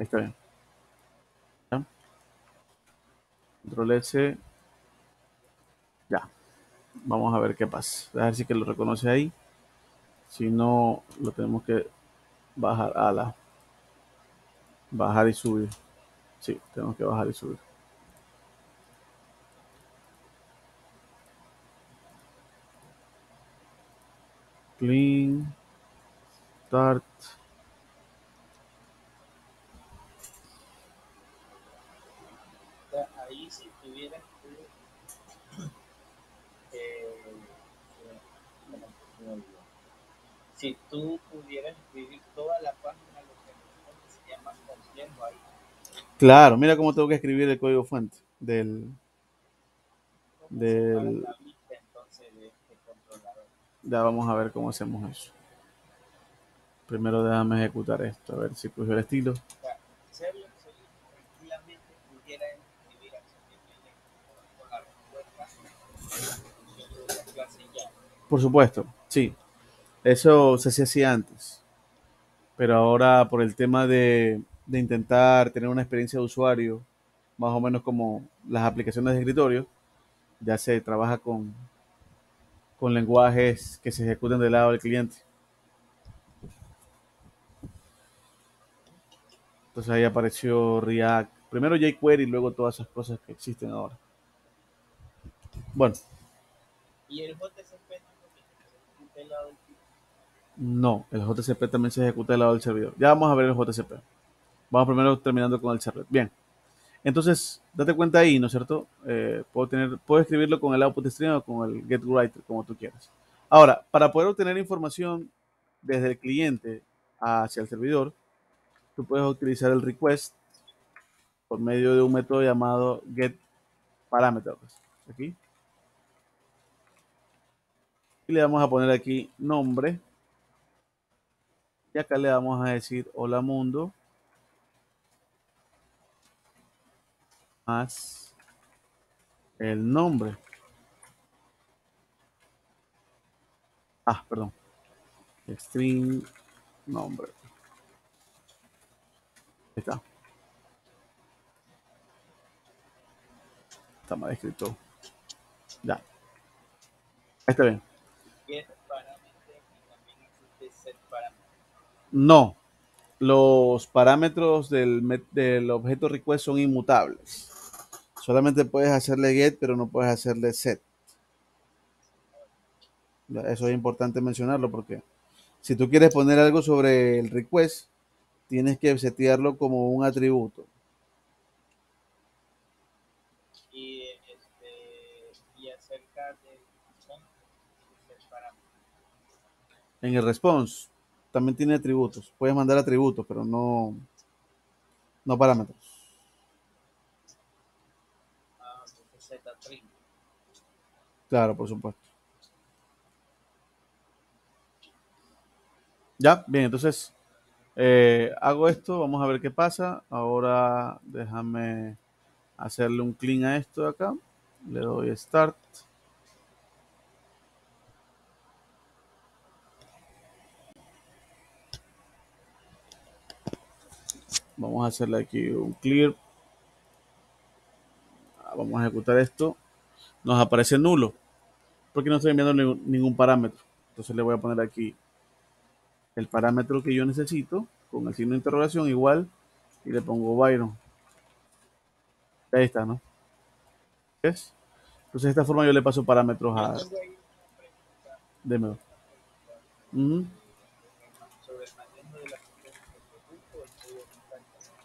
Ahí está bien. ¿Ya? Control S. Ya. Vamos a ver qué pasa. A ver si que lo reconoce ahí. Si no, lo tenemos que bajar a la. Bajar y subir. Sí, tenemos que bajar y subir. Clean. Start. O sea, ahí si tuvieras tú, eh, eh, bueno, se me olvidó. Si tú pudieras escribir toda la página, lo que sería más complejo ahí. Claro, mira cómo tengo que escribir el código fuente del, ¿Cómo se del. entonces de este controlador? Ya vamos a ver cómo hacemos eso. Primero déjame ejecutar esto, a ver si cogió el estilo. Por supuesto, sí. Eso se hacía antes. Pero ahora por el tema de, de intentar tener una experiencia de usuario, más o menos como las aplicaciones de escritorio, ya se trabaja con, con lenguajes que se ejecuten del lado del cliente. Entonces ahí apareció React. Primero jQuery y luego todas esas cosas que existen ahora. Bueno, Y el del. No, el JCP también se ejecuta del lado del servidor. Ya vamos a ver el JCP. Vamos primero terminando con el server. Bien. Entonces, date cuenta ahí, ¿no es cierto? Eh, puedo, tener, puedo escribirlo con el output stream o con el get writer, como tú quieras. Ahora, para poder obtener información desde el cliente hacia el servidor, tú puedes utilizar el request por medio de un método llamado get parameters. Aquí. Y le vamos a poner aquí nombre. Y acá le vamos a decir hola mundo. Más el nombre. Ah, perdón. String nombre. Ahí está. Está mal escrito. Ya. Ahí está bien. No, los parámetros del, del, objeto request son inmutables. Solamente puedes hacerle get, pero no puedes hacerle set. Eso es importante mencionarlo porque si tú quieres poner algo sobre el request, tienes que setearlo como un atributo. Y, acerca parámetro. En el response también tiene atributos. Puedes mandar atributos, pero no, no parámetros. Claro, por supuesto. Ya, bien, entonces eh, hago esto, vamos a ver qué pasa. Ahora déjame hacerle un clean a esto de acá. Le doy start. Vamos a hacerle aquí un clear. Ah, Vamos a ejecutar esto. Nos aparece nulo. Porque no estoy enviando ningún, parámetro. Entonces le voy a poner aquí el parámetro que yo necesito con el signo de interrogación igual y le pongo Byron. Ahí está, ¿no? ¿Ves? Entonces de esta forma yo le paso parámetros a... ahí una pregunta, Deme. una pregunta Ujú. sobre el manejo de las sesiones de producto, el código que está encaminado.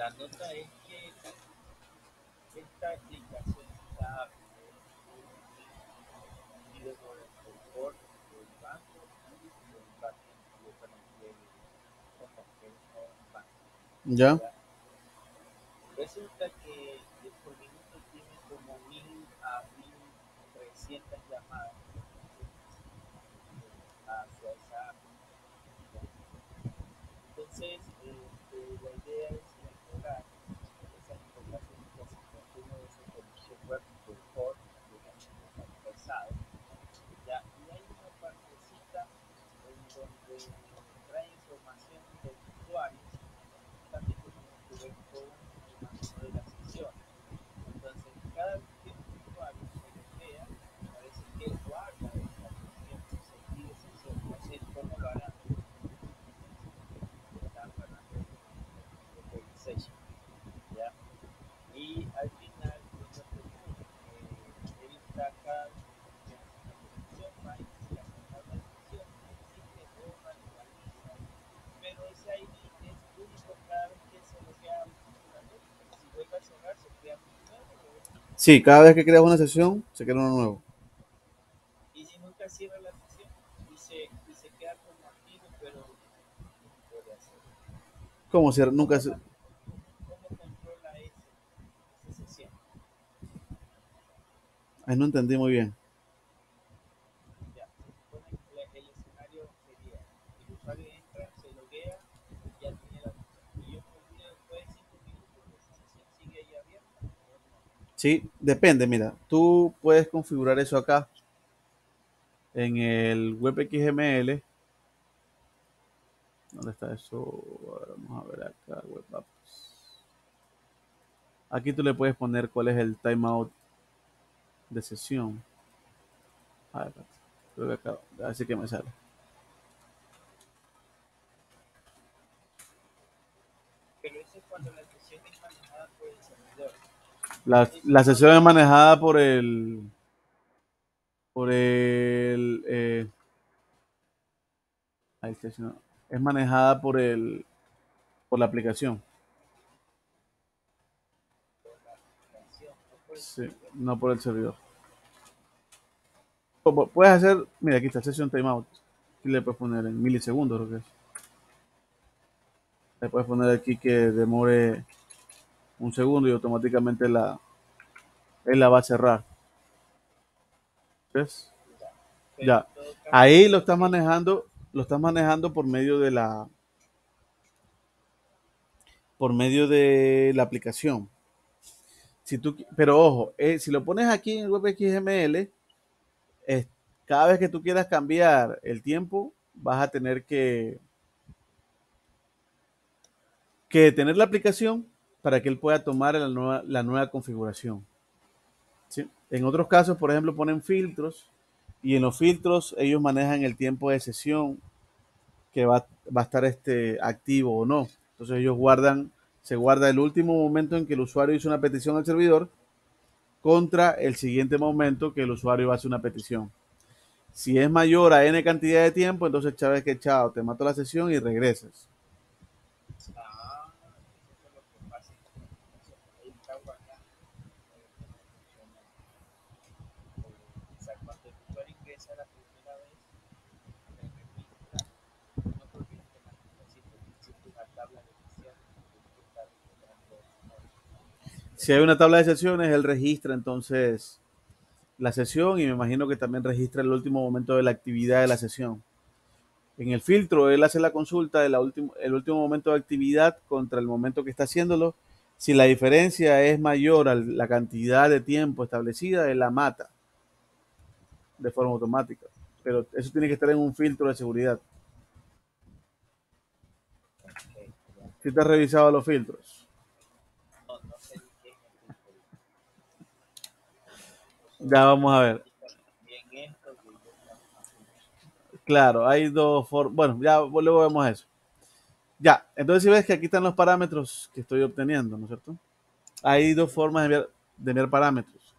La nota es que esta aplicación está pide por el confort del banco y del backend, y perdón, del como que no banco. ¿Ya? Resulta que el por minuto tiene como 1000 a 1300 llamadas hacia esa app. Entonces, este, la idea es mejorar esa información que se consume de ese servicio web del core, digamos, que está pesado. ¿ya? Y hay una partecita en donde trae información de usuarios, también tiene que ver con el manejo de la sesión. Entonces, cada vez que un usuario se loguea, parece que él guarda esa sesión, se pide sesión, no sé cómo lo harán. Están hablando de de session, ¿ya? Y al final, pues, lo que ocurre, eh, él está cada vez que hace una sesión, va a iniciar una sesión, existe borra, actualiza, pero ese ID es único cada vez que se loguea un usuario, si vuelve a cerrar, se crea un nuevo, Sí, cada vez que creas una sesión, se crea uno nuevo. y si nunca cierra la sesión y se, y se queda como activo, pero no puede hacer. ¿Cómo si nunca se... ¿Cómo controla ese, esa sesión? Ay, no entendí muy bien. Ya, se supone que la- el escenario sería, el usuario entra, se loguea, y ya tiene la sesión. Y yo me olvido después de 5 minutos, esa sesión sigue ahí abierta. o no. Sí, depende, mira, tú puedes configurar eso acá en el WebXML. ¿Dónde está eso? Vamos a ver acá, Web Apps. Aquí tú le puedes poner cuál es el timeout de sesión. A ver, creo que acá, así que me sale. Pero eso es cuando la sesión es manejada por el servidor. La, la sesión es manejada por el. Por el. eh, ahí está, es manejada por el. Por la aplicación. Sí, no por el servidor. Puedes hacer. Mira, aquí está sesión timeout. Aquí le puedes poner en milisegundos, creo que es. Le puedes poner aquí que demore un segundo y automáticamente la. Él la va a cerrar. ¿Ves? Ya. Ahí lo estás manejando, lo estás manejando por medio de la por medio de la aplicación. Si tú, pero ojo, eh, si lo pones aquí en WebXML, es- cada vez que tú quieras cambiar el tiempo, vas a tener que que tener la aplicación para que él pueda tomar la nueva, la nueva configuración. En otros casos, por ejemplo, ponen filtros y en los filtros ellos manejan el tiempo de sesión que va, va a estar este, activo o no. Entonces ellos guardan, se guarda el último momento en que el usuario hizo una petición al servidor contra el siguiente momento que el usuario hace una petición. Si es mayor a n cantidad de tiempo, entonces sabes que chao, te mato la sesión y regresas. ah, eso es lo que pasa. Eso, ahí está guardando. Si hay una tabla de sesiones, él registra entonces la sesión y me imagino que también registra el último momento de la actividad de la sesión. En el filtro, él hace la consulta del último, el último momento de actividad contra el momento que está haciéndolo. Si la diferencia es mayor a la cantidad de tiempo establecida, él la mata de forma automática. Pero eso tiene que estar en un filtro de seguridad. Si te has revisado los filtros. No, no sé ni qué es el filtro. Ya vamos a ver. Claro, hay dos formas. Bueno, ya luego vemos eso. Ya, entonces si ves que aquí están los parámetros que estoy obteniendo, ¿no es cierto? Hay dos formas de enviar, de enviar parámetros.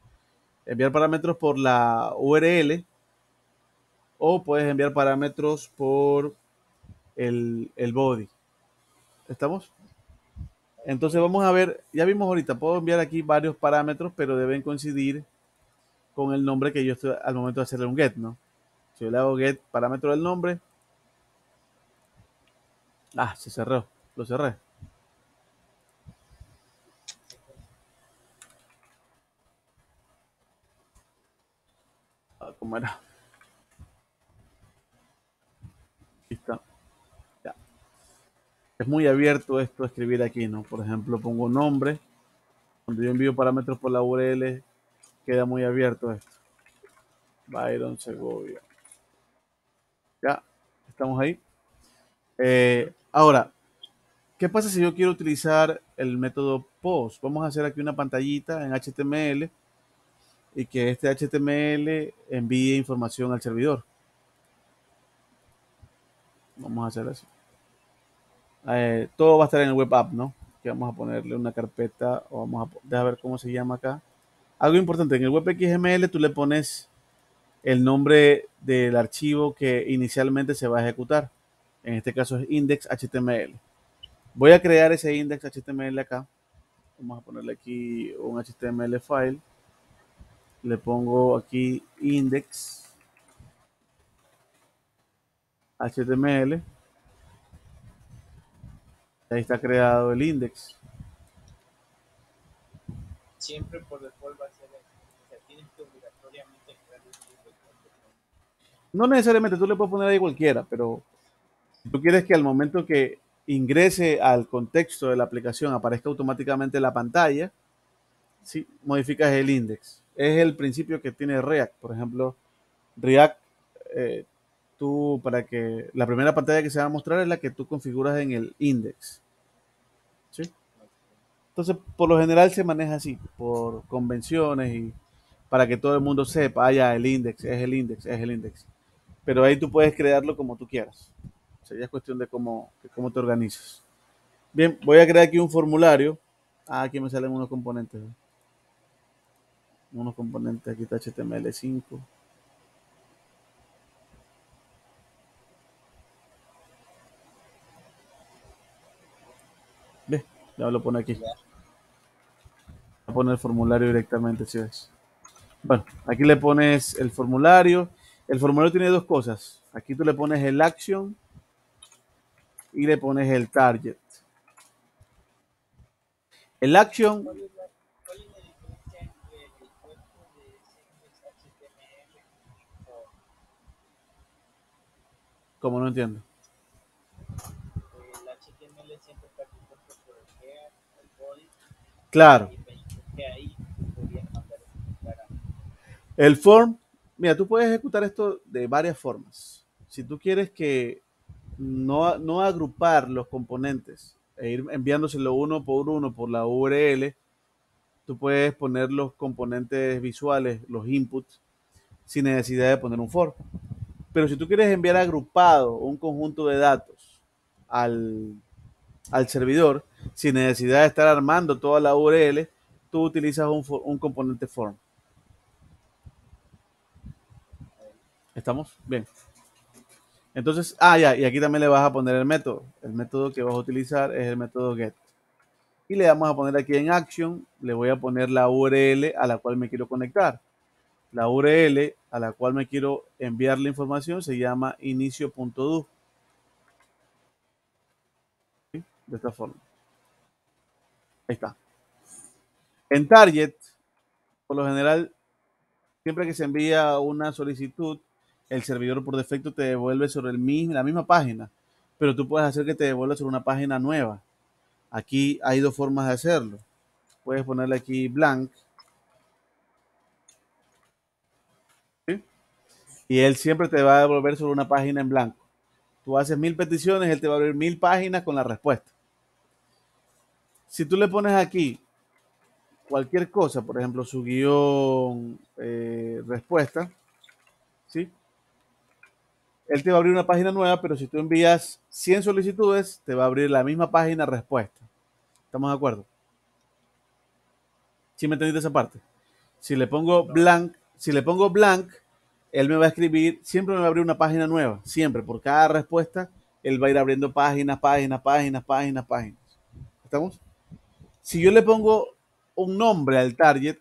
Enviar parámetros por la URL o puedes enviar parámetros por el, el body. ¿Estamos? Entonces vamos a ver, ya vimos ahorita, puedo enviar aquí varios parámetros, pero deben coincidir con el nombre que yo estoy al momento de hacerle un get, ¿no? Si yo le hago get parámetro del nombre. Ah, se cerró, lo cerré. Ah, ¿Cómo era? Está. Ya. Es muy abierto esto escribir aquí, ¿no? Por ejemplo, pongo nombre. Cuando yo envío parámetros por la URL, queda muy abierto esto. Byron Segovia. Ya, estamos ahí. Eh, ahora, ¿qué pasa si yo quiero utilizar el método post? Vamos a hacer aquí una pantallita en HTML y que este HTML envíe información al servidor. Vamos a hacer eso. Eh, todo va a estar en el web app, ¿no? Que vamos a ponerle una carpeta o vamos a ver cómo se llama acá. Algo importante, en el web XML tú le pones el nombre del archivo que inicialmente se va a ejecutar. En este caso es index.html. Voy a crear ese index.html acá. Vamos a ponerle aquí un HTML file. Le pongo aquí index HTML. Ahí está creado el index. Siempre por default va a ser eso. O sea, tienes que obligatoriamente crear un filtro. No necesariamente tú le puedes poner ahí cualquiera, pero si tú quieres que al momento que ingrese al contexto de la aplicación aparezca automáticamente la pantalla, sí, modificas el index. Es el principio que tiene React. Por ejemplo, React, eh, tú para que la primera pantalla que se va a mostrar es la que tú configuras en el index. ¿Sí? Entonces, por lo general se maneja así, por convenciones y para que todo el mundo sepa, ah, ya, el index, es el index, es el index. Pero ahí tú puedes crearlo como tú quieras. Sería cuestión de cómo, de cómo te organizas. Bien, voy a crear aquí un formulario. Ah, aquí me salen unos componentes. ¿eh? Unos componentes, aquí está HTML5. Ve, ya lo pone aquí. A poner el formulario directamente, si ves. Bueno, aquí le pones el formulario. El formulario tiene dos cosas. Aquí tú le pones el action y le pones el target. El action, ¿Cuál es la, cuál es la diferencia entre el cuerpo de ese HTML y por como no entiendo. el HTML siempre está compuesto por el header, el body, Claro, y me dijo que ahí podías mandar ejecutar a el form, mira, tú puedes ejecutar esto de varias formas. Si tú quieres que no, no agrupar los componentes e ir enviándoselo uno por uno por la URL, tú puedes poner los componentes visuales, los inputs, sin necesidad de poner un for. Pero si tú quieres enviar agrupado un conjunto de datos al, al servidor, sin necesidad de estar armando toda la URL, tú utilizas un, un componente form. ¿Estamos? Bien. Entonces, ah, ya, y aquí también le vas a poner el método. El método que vas a utilizar es el método get. Y le vamos a poner aquí en action, le voy a poner la URL a la cual me quiero conectar. La URL a la cual me quiero enviar la información se llama inicio.do. ¿Sí? De esta forma. Ahí está. En Target, por lo general, siempre que se envía una solicitud, el servidor por defecto te devuelve sobre el mismo, la misma página, pero tú puedes hacer que te devuelva sobre una página nueva. Aquí hay dos formas de hacerlo. Puedes ponerle aquí blank. Y él siempre te va a devolver sobre una página en blanco. Tú haces mil peticiones, él te va a abrir mil páginas con la respuesta. Si tú le pones aquí cualquier cosa, por ejemplo, su guion, eh, respuesta, ¿sí? Él te va a abrir una página nueva, pero si tú envías 100 solicitudes, te va a abrir la misma página respuesta. ¿Estamos de acuerdo? ¿Sí me entendiste esa parte? Si le pongo blank, si le pongo blank, él me va a escribir, siempre me va a abrir una página nueva, siempre, por cada respuesta, él va a ir abriendo páginas, páginas, páginas, páginas, páginas. ¿Estamos? Si yo le pongo un nombre al target,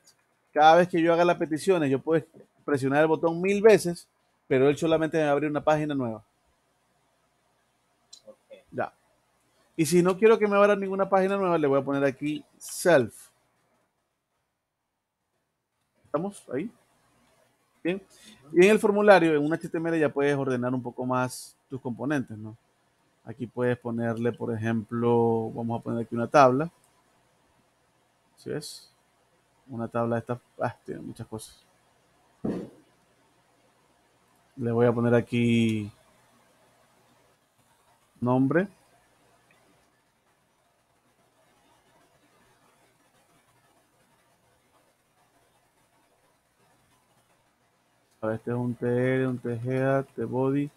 cada vez que yo haga las peticiones, yo puedo presionar el botón mil veces, pero él solamente me va a abrir una página nueva. Ya. Y si no quiero que me abra ninguna página nueva, le voy a poner aquí self. ¿Estamos ahí? Bien. Y en el formulario, en un HTML ya puedes ordenar un poco más tus componentes, ¿no? Aquí puedes ponerle, por ejemplo, vamos a poner aquí una tabla. ¿Sí ves? Una tabla de esta, ah, tiene muchas cosas. Le voy a poner aquí nombre. A ver, este es un TR, un TGA, T-Body.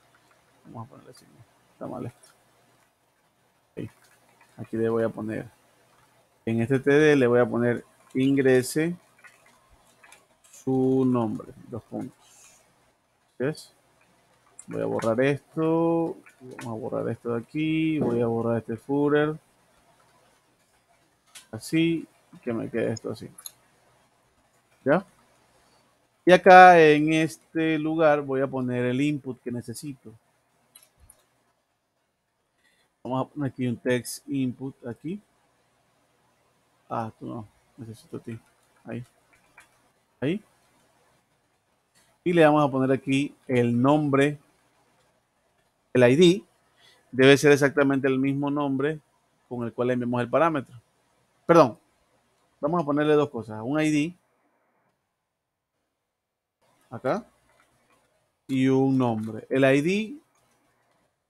Vamos a ponerle así. Está mal esto. Ahí. Aquí le voy a poner. En este TD le voy a poner ingrese su nombre. Dos puntos. ¿Ves? Voy a borrar esto. Vamos a borrar esto de aquí. Voy a borrar este footer. Así. Que me quede esto así. ¿Ya? Y acá en este lugar voy a poner el input que necesito. Vamos a poner aquí un text input aquí. Ah, tú no. Necesito a ti. Ahí. Ahí. Y le vamos a poner aquí el nombre. El ID debe ser exactamente el mismo nombre con el cual le enviamos el parámetro. Perdón. Vamos a ponerle dos cosas. Un ID acá y un nombre. El ID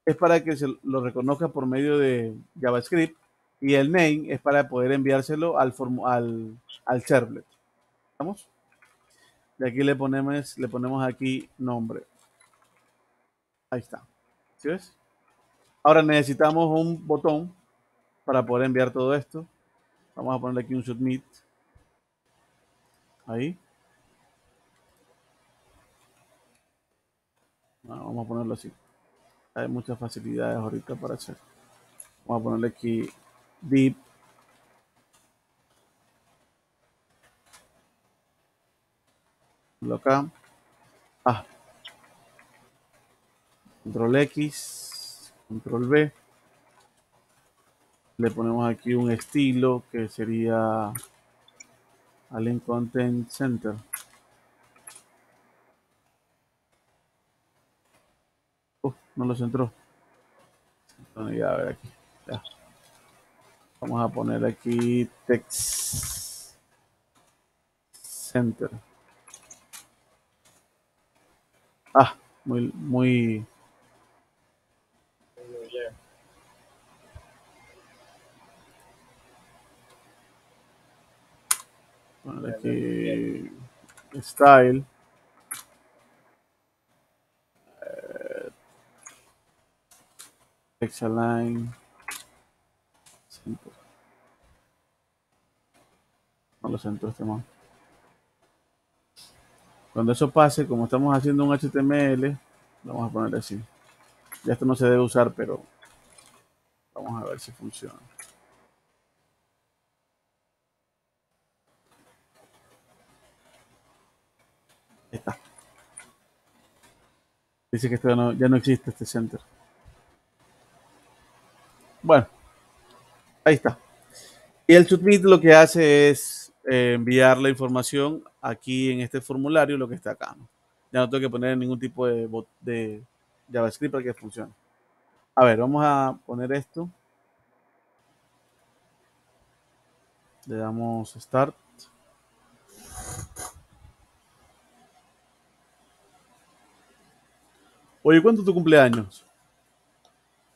es para que se lo reconozca por medio de JavaScript y el name es para poder enviárselo al, al, al servlet. ¿Estamos? Y aquí le ponemos, le ponemos aquí nombre. Ahí está. ¿Sí ves? Ahora necesitamos un botón para poder enviar todo esto. Vamos a ponerle aquí un submit. Ahí. No, vamos a ponerlo así. Hay muchas facilidades ahorita para hacer. Vamos a ponerle aquí Lo acá. Ah. Control X. Control V. Le ponemos aquí un estilo que sería Allen Content Center. Uh, no lo centró. Bueno, ya, a ver aquí. Ya. Vamos a poner aquí text center. Ah, muy, muy. Poner aquí style. Eh, Text align. No lo centro este man. Cuando eso pase, como estamos haciendo un HTML, vamos a poner así. Ya esto no se debe usar, pero vamos a ver si funciona. Está. Dice que esto no, ya no existe este center. Bueno, ahí está. Y el submit lo que hace es eh, enviar la información aquí en este formulario, lo que está acá. ¿no? Ya no tengo que poner ningún tipo de, de JavaScript para que funcione. A ver, vamos a poner esto. Le damos Start. Oye, ¿cuánto es tu cumpleaños?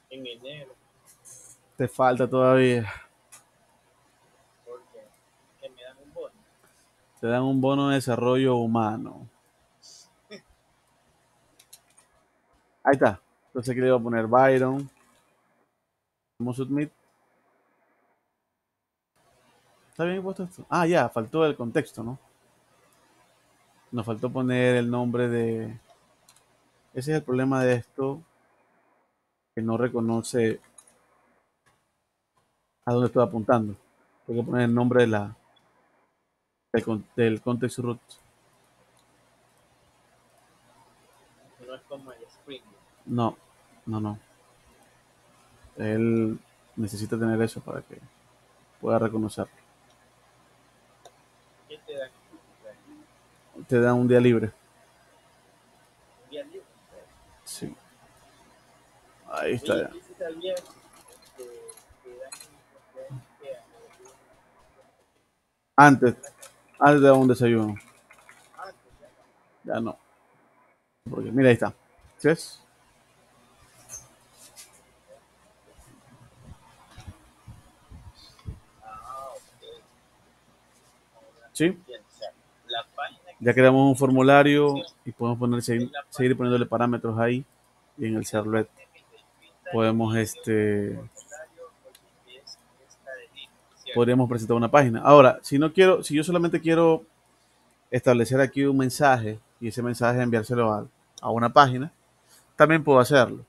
En enero, Te falta todavía. porque que me dan un bono. Te dan un bono de desarrollo humano. Ahí está. Entonces aquí le voy a poner Byron. Vamos a submit. ¿Está bien puesto esto? Ah, ya, faltó el contexto, ¿no? Nos faltó poner el nombre de... Ese es el problema de esto, que no reconoce a dónde estoy apuntando. Tengo que poner el nombre de la, del, del context root. No es como el Spring. No, no, no. Él necesita tener eso para que pueda reconocerlo. ¿Qué te dan? Te da un día libre. Un día libre. Sí. Ahí está. Oye, ya. ¿y si sabías que te dan un que Antes, antes de un desayuno. ya no. Porque mira, ahí está. ¿Sí. Sí. Ya creamos un formulario y podemos poner, seguir, seguir poniéndole parámetros ahí. Y en el servlet podemos este es esta de línea, ¿cierto? Podríamos presentar una página. Ahora, si no quiero, si yo solamente quiero establecer aquí un mensaje y ese mensaje enviárselo a, a una página, también puedo hacerlo.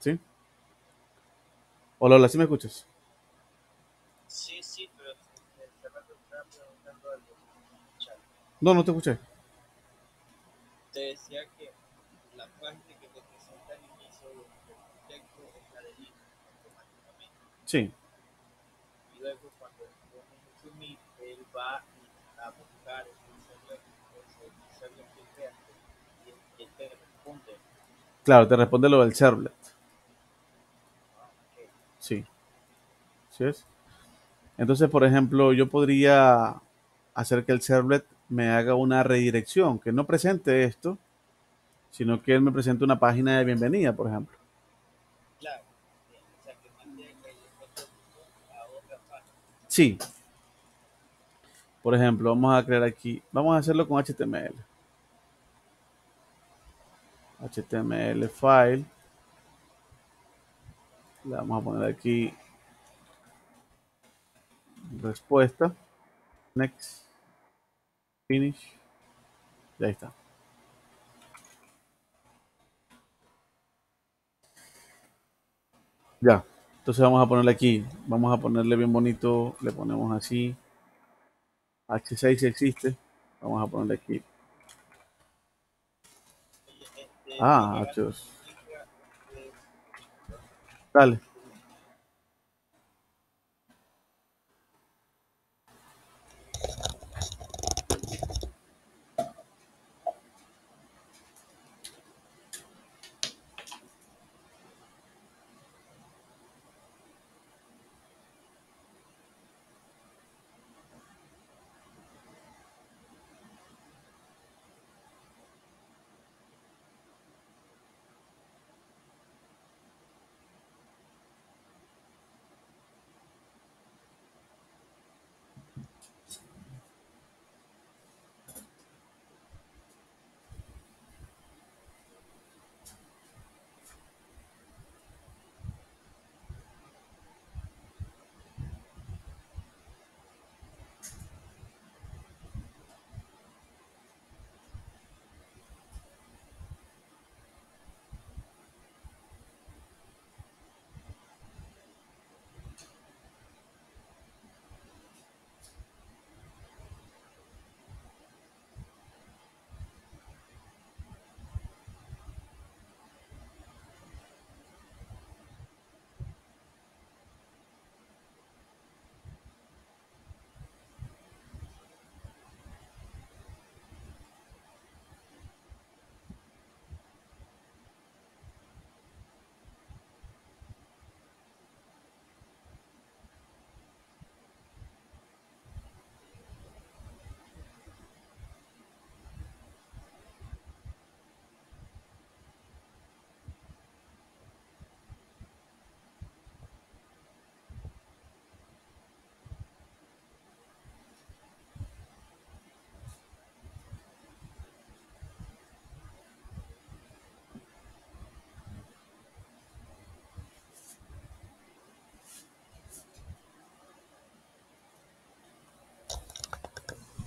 ¿Sí? Hola, hola, ¿sí me escuchas? Sí, sí, pero estaba preguntando algo. No, no te escuché. Te decía que la página que te presenta al inicio del texto es la de automáticamente. Sí, Y luego cuando pones el submit, él va a buscar el server, que y él, te responde. claro, te responde lo del servlet. Ah. Sí. ¿Sí es? Entonces, por ejemplo, yo podría hacer que el servlet me haga una redirección, que no presente esto, sino que él me presente una página de bienvenida, por ejemplo. Claro, eh, o sea que mande el otro a otra página. Sí. Por ejemplo, vamos a crear aquí, vamos a hacerlo con HTML. HTML file. Le vamos a poner aquí respuesta. Next. Finish. Y ahí está. Ya. Entonces vamos a ponerle aquí. Vamos a ponerle bien bonito. Le ponemos así. H6 existe. Vamos a ponerle aquí. Ah, llega- H2. llega, eh, Dale.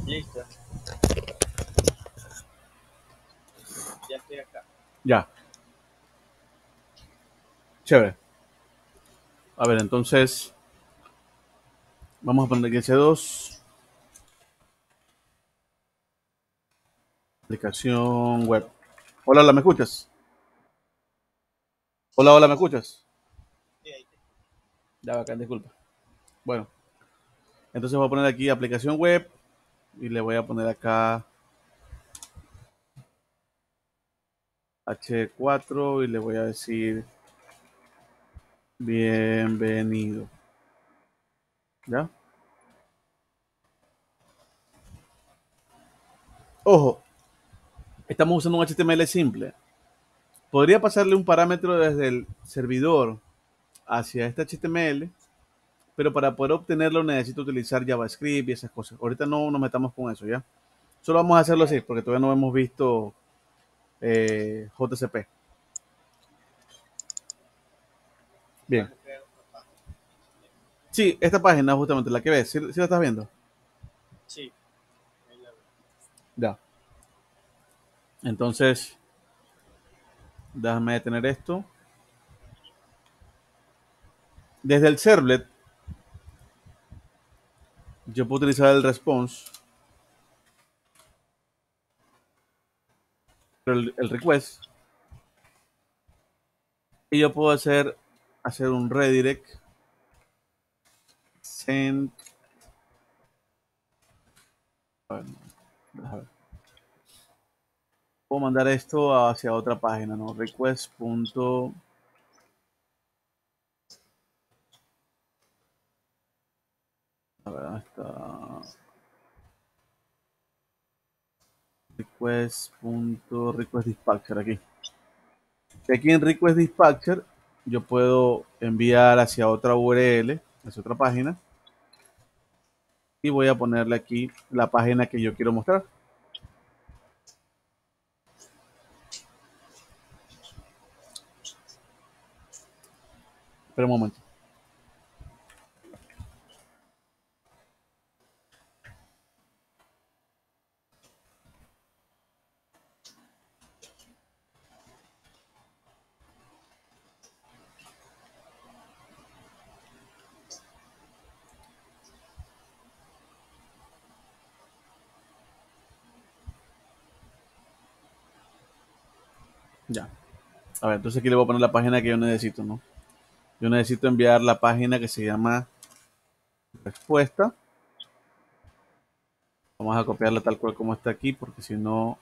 Listo. Ya estoy acá. Ya. Chévere. A ver, entonces. Vamos a poner aquí el C2. Aplicación web. Hola, hola, ¿me escuchas? Hola, hola, ¿me escuchas? Sí, ahí te- Ya, bacán, disculpa. Bueno, entonces voy a poner aquí aplicación web y le voy a poner acá H4 y le voy a decir bienvenido. ¿Ya? Ojo, estamos usando un HTML simple. Podría pasarle un parámetro desde el servidor hacia este HTML, pero para poder obtenerlo necesito utilizar JavaScript y esas cosas. Ahorita no nos metamos con eso, ¿ya? Solo vamos a hacerlo así, porque todavía no hemos visto eh, JCP. Bien. Sí, esta página justamente la que ves, ¿sí, sí la estás viendo? Sí. Ya. Entonces, déjame detener esto. Desde el servlet, yo puedo utilizar el response, el, el request, y yo puedo hacer, hacer un redirect, send, a ver, déjame ver. puedo mandar esto hacia otra página, ¿no? Request. A ver, Request dispatcher aquí. Y aquí en request dispatcher yo puedo enviar hacia otra URL, hacia otra página. Y voy a ponerle aquí la página que yo quiero mostrar. Espera un momento. Ya. A ver, entonces aquí le voy a poner la página que yo necesito, ¿no? Yo necesito enviar la página que se llama respuesta. Vamos a copiarla tal cual como está aquí, porque si no,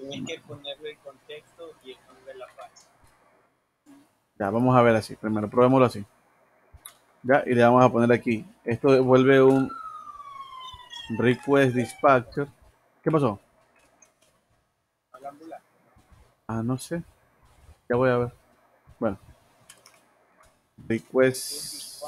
Tienes que ponerle el contexto y el nombre de la página. ya vamos a ver así. Primero, probémoslo así. Ya, y le vamos a poner aquí. Esto devuelve un request dispatcher. ¿Qué pasó? Ah, no sé. Ya voy a ver. Bueno. Request.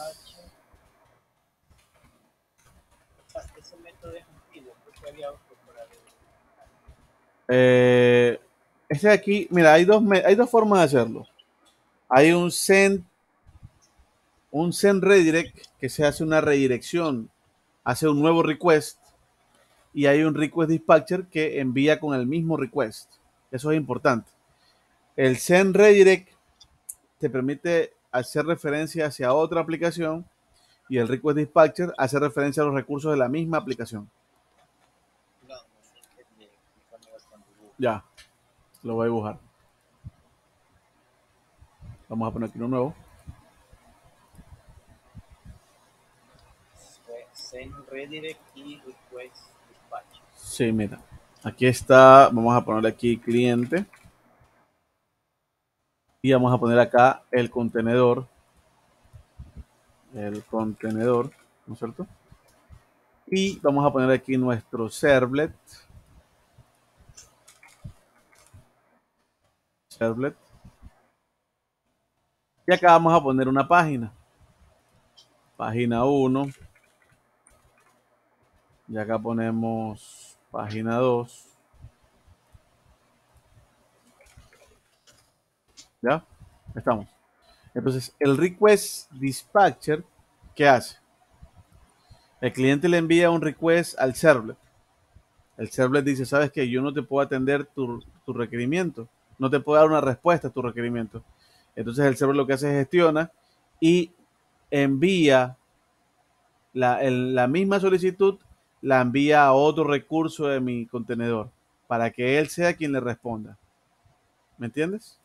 Eh, este de aquí, mira, hay dos, hay dos formas de hacerlo. Hay un send, un send redirect que se hace una redirección, hace un nuevo request, y hay un request dispatcher que envía con el mismo request. Eso es importante. El send redirect te permite hacer referencia hacia otra aplicación y el request dispatcher hace referencia a los recursos de la misma aplicación. Ya, lo voy a dibujar. Vamos a poner aquí uno nuevo. Send redirect y request dispatch. Sí, mira. Aquí está, vamos a ponerle aquí cliente. Y vamos a poner acá el contenedor. El contenedor, ¿no es cierto? Y vamos a poner aquí nuestro servlet. Servlet. Y acá vamos a poner una página. Página 1. Y acá ponemos página 2. ¿Ya? Estamos. Entonces, el request dispatcher, ¿qué hace? El cliente le envía un request al servlet. El servlet dice, sabes que yo no te puedo atender tu, tu, requerimiento, no te puedo dar una respuesta a tu requerimiento. Entonces el servlet lo que hace es gestiona y envía la, la misma solicitud, la envía a otro recurso de mi contenedor para que él sea quien le responda. ¿Me entiendes?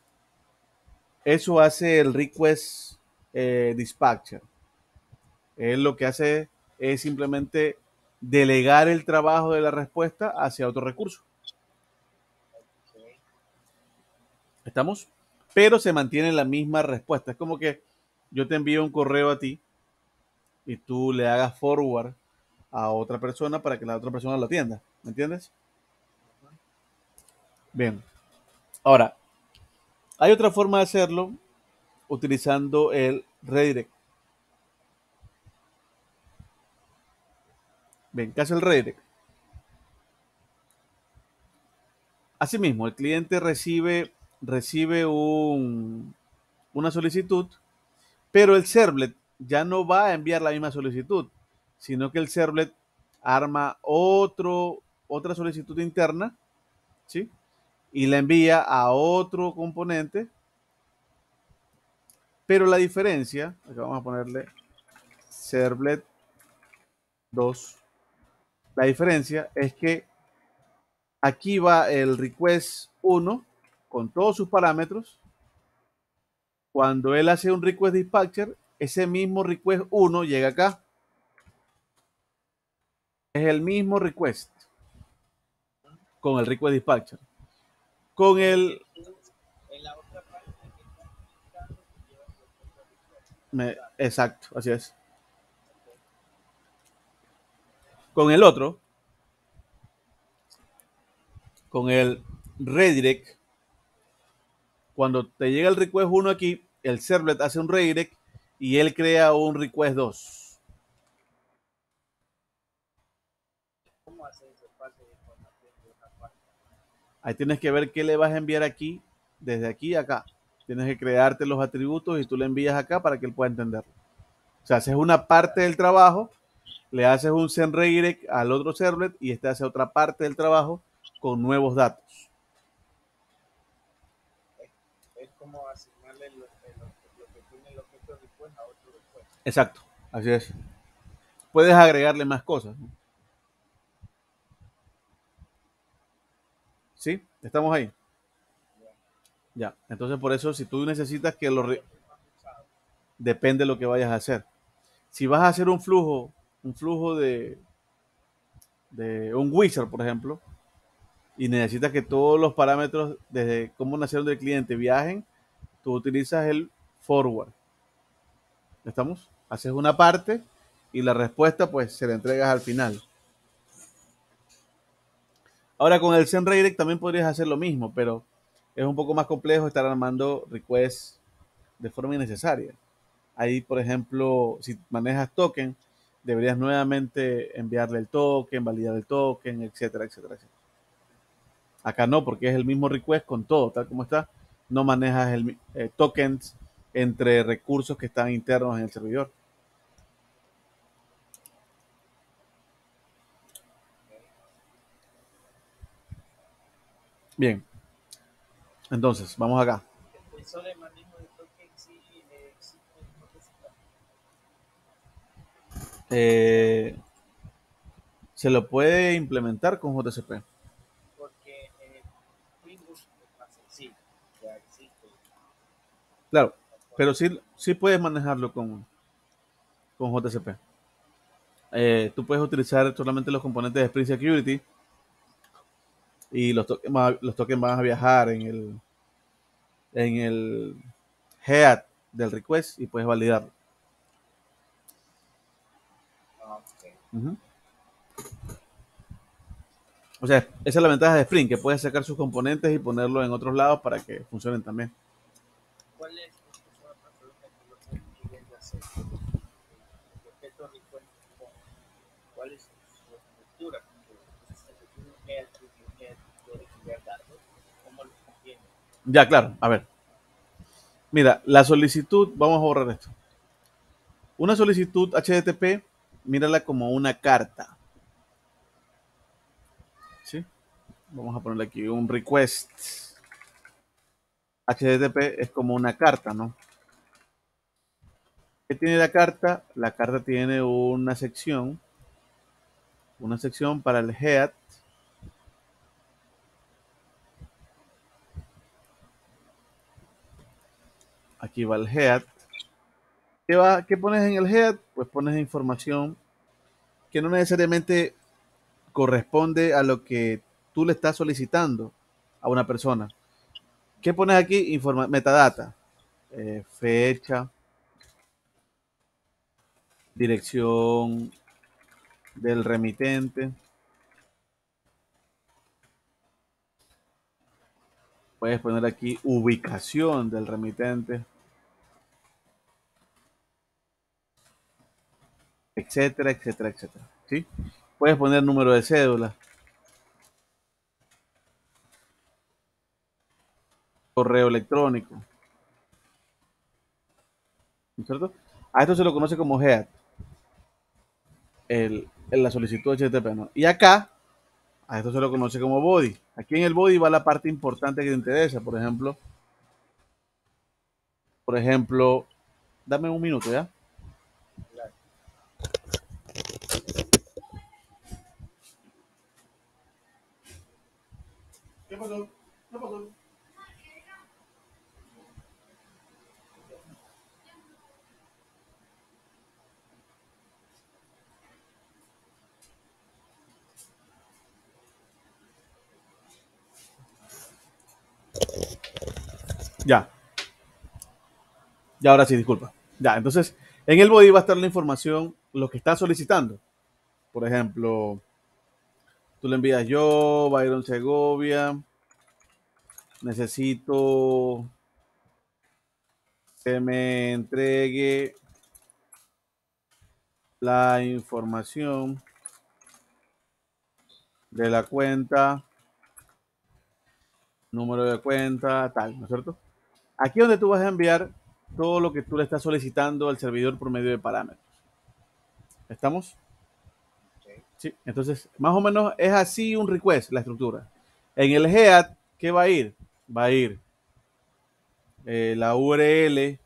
Eso hace el request eh, dispatcher. Él lo que hace es simplemente delegar el trabajo de la respuesta hacia otro recurso. ¿Estamos? Pero se mantiene la misma respuesta. Es como que yo te envío un correo a ti y tú le hagas forward a otra persona para que la otra persona lo atienda. ¿Me entiendes? Bien. Ahora, hay otra forma de hacerlo utilizando el redirect. Bien, ¿qué hace el redirect? Asimismo, el cliente recibe, recibe un, una solicitud, pero el servlet ya no va a enviar la misma solicitud, sino que el servlet arma otro, otra solicitud interna, ¿sí? Y la envía a otro componente. Pero la diferencia, acá vamos a ponerle servlet 2. La diferencia es que aquí va el request 1 con todos sus parámetros. Cuando él hace un request dispatcher, ese mismo request 1 llega acá. Es el mismo request con el request dispatcher. Con el... Me, exacto, así es. Con el otro, con el redirect, cuando te llega el request 1 aquí, el servlet hace un redirect y él crea un request 2. ¿Cómo hace ese pase de información de una parte? Ahí tienes que ver qué le vas a enviar aquí, desde aquí a acá. Tienes que crearte los atributos y tú le envías acá para que él pueda entenderlo. O sea, haces una parte del trabajo, le haces un send redirect al otro servlet y este hace otra parte del trabajo con nuevos datos. Es, como asignarle lo, lo, que tiene el objeto después a otro después. Exacto, así es. Puedes agregarle más cosas. ¿no? ¿Sí? ¿Estamos ahí? Ya. Entonces, por eso, si tú necesitas que lo... Depende de lo que vayas a hacer. Si vas a hacer un flujo, un flujo de, de un wizard, por ejemplo, y necesitas que todos los parámetros desde cómo nacieron del cliente viajen, tú utilizas el forward. ¿Estamos? Haces una parte y la respuesta pues se la entregas al final. Ahora con el send redirect también podrías hacer lo mismo, pero es un poco más complejo estar armando requests de forma innecesaria. Ahí, por ejemplo, si manejas token, deberías nuevamente enviarle el token, validar el token, etcétera, etcétera, etcétera. Acá no, porque es el mismo request con todo, tal como está. No manejas el, eh, tokens entre recursos que están internos en el servidor. Bien. Entonces, vamos acá. Eh, Eh, se lo puede implementar con JCP. Porque eh, Windows es más sencillo, ya existe. Claro, pero sí, sí puedes manejarlo con, con JCP. Eh, tú puedes utilizar solamente los componentes de Spring Security y los tokens, los tokens van a viajar en el en el head del request y puedes validarlo. O sea, esa es la ventaja de Spring, que puedes sacar sus componentes y ponerlo en otros lados para que funcionen también. ¿Cuál es ¿Cuál es su estructura? Ya, claro. A ver. Mira, la solicitud, vamos a borrar esto. Una solicitud HTTP, mírala como una carta. vamos a ponerle aquí un request. HTTP es como una carta, ¿no? ¿Qué tiene la carta? La carta tiene una sección, una sección para el head. Aquí va el head. ¿Qué, va, ¿Qué pones en el head? Pues pones información que no necesariamente corresponde a lo que tú le estás solicitando a una persona. ¿Qué pones aquí? Informa metadata, eh, fecha, dirección del remitente. Puedes poner aquí ubicación del remitente. Etcétera, etcétera, etcétera. ¿Sí? Puedes poner número de cédula. Correo electrónico. ¿No es cierto? A esto se lo conoce como head. El, la solicitud HTTP. ¿no? Y acá, a esto se lo conoce como body. Aquí en el body va la parte importante que te interesa. Por ejemplo, por ejemplo, dame un minuto ya. Ya. Ya, ahora sí, disculpa. Ya, entonces, en el body va a estar la información, lo que está solicitando. Por ejemplo, tú le envías yo, Byron Segovia, necesito que me entregue la información de la cuenta, número de cuenta, tal, ¿no es cierto? Aquí donde tú vas a enviar todo lo que tú le estás solicitando al servidor por medio de parámetros. ¿Estamos? Sí. Entonces, más o menos es así un request, la estructura. En el head, ¿qué va a ir? Va a ir eh, la URL que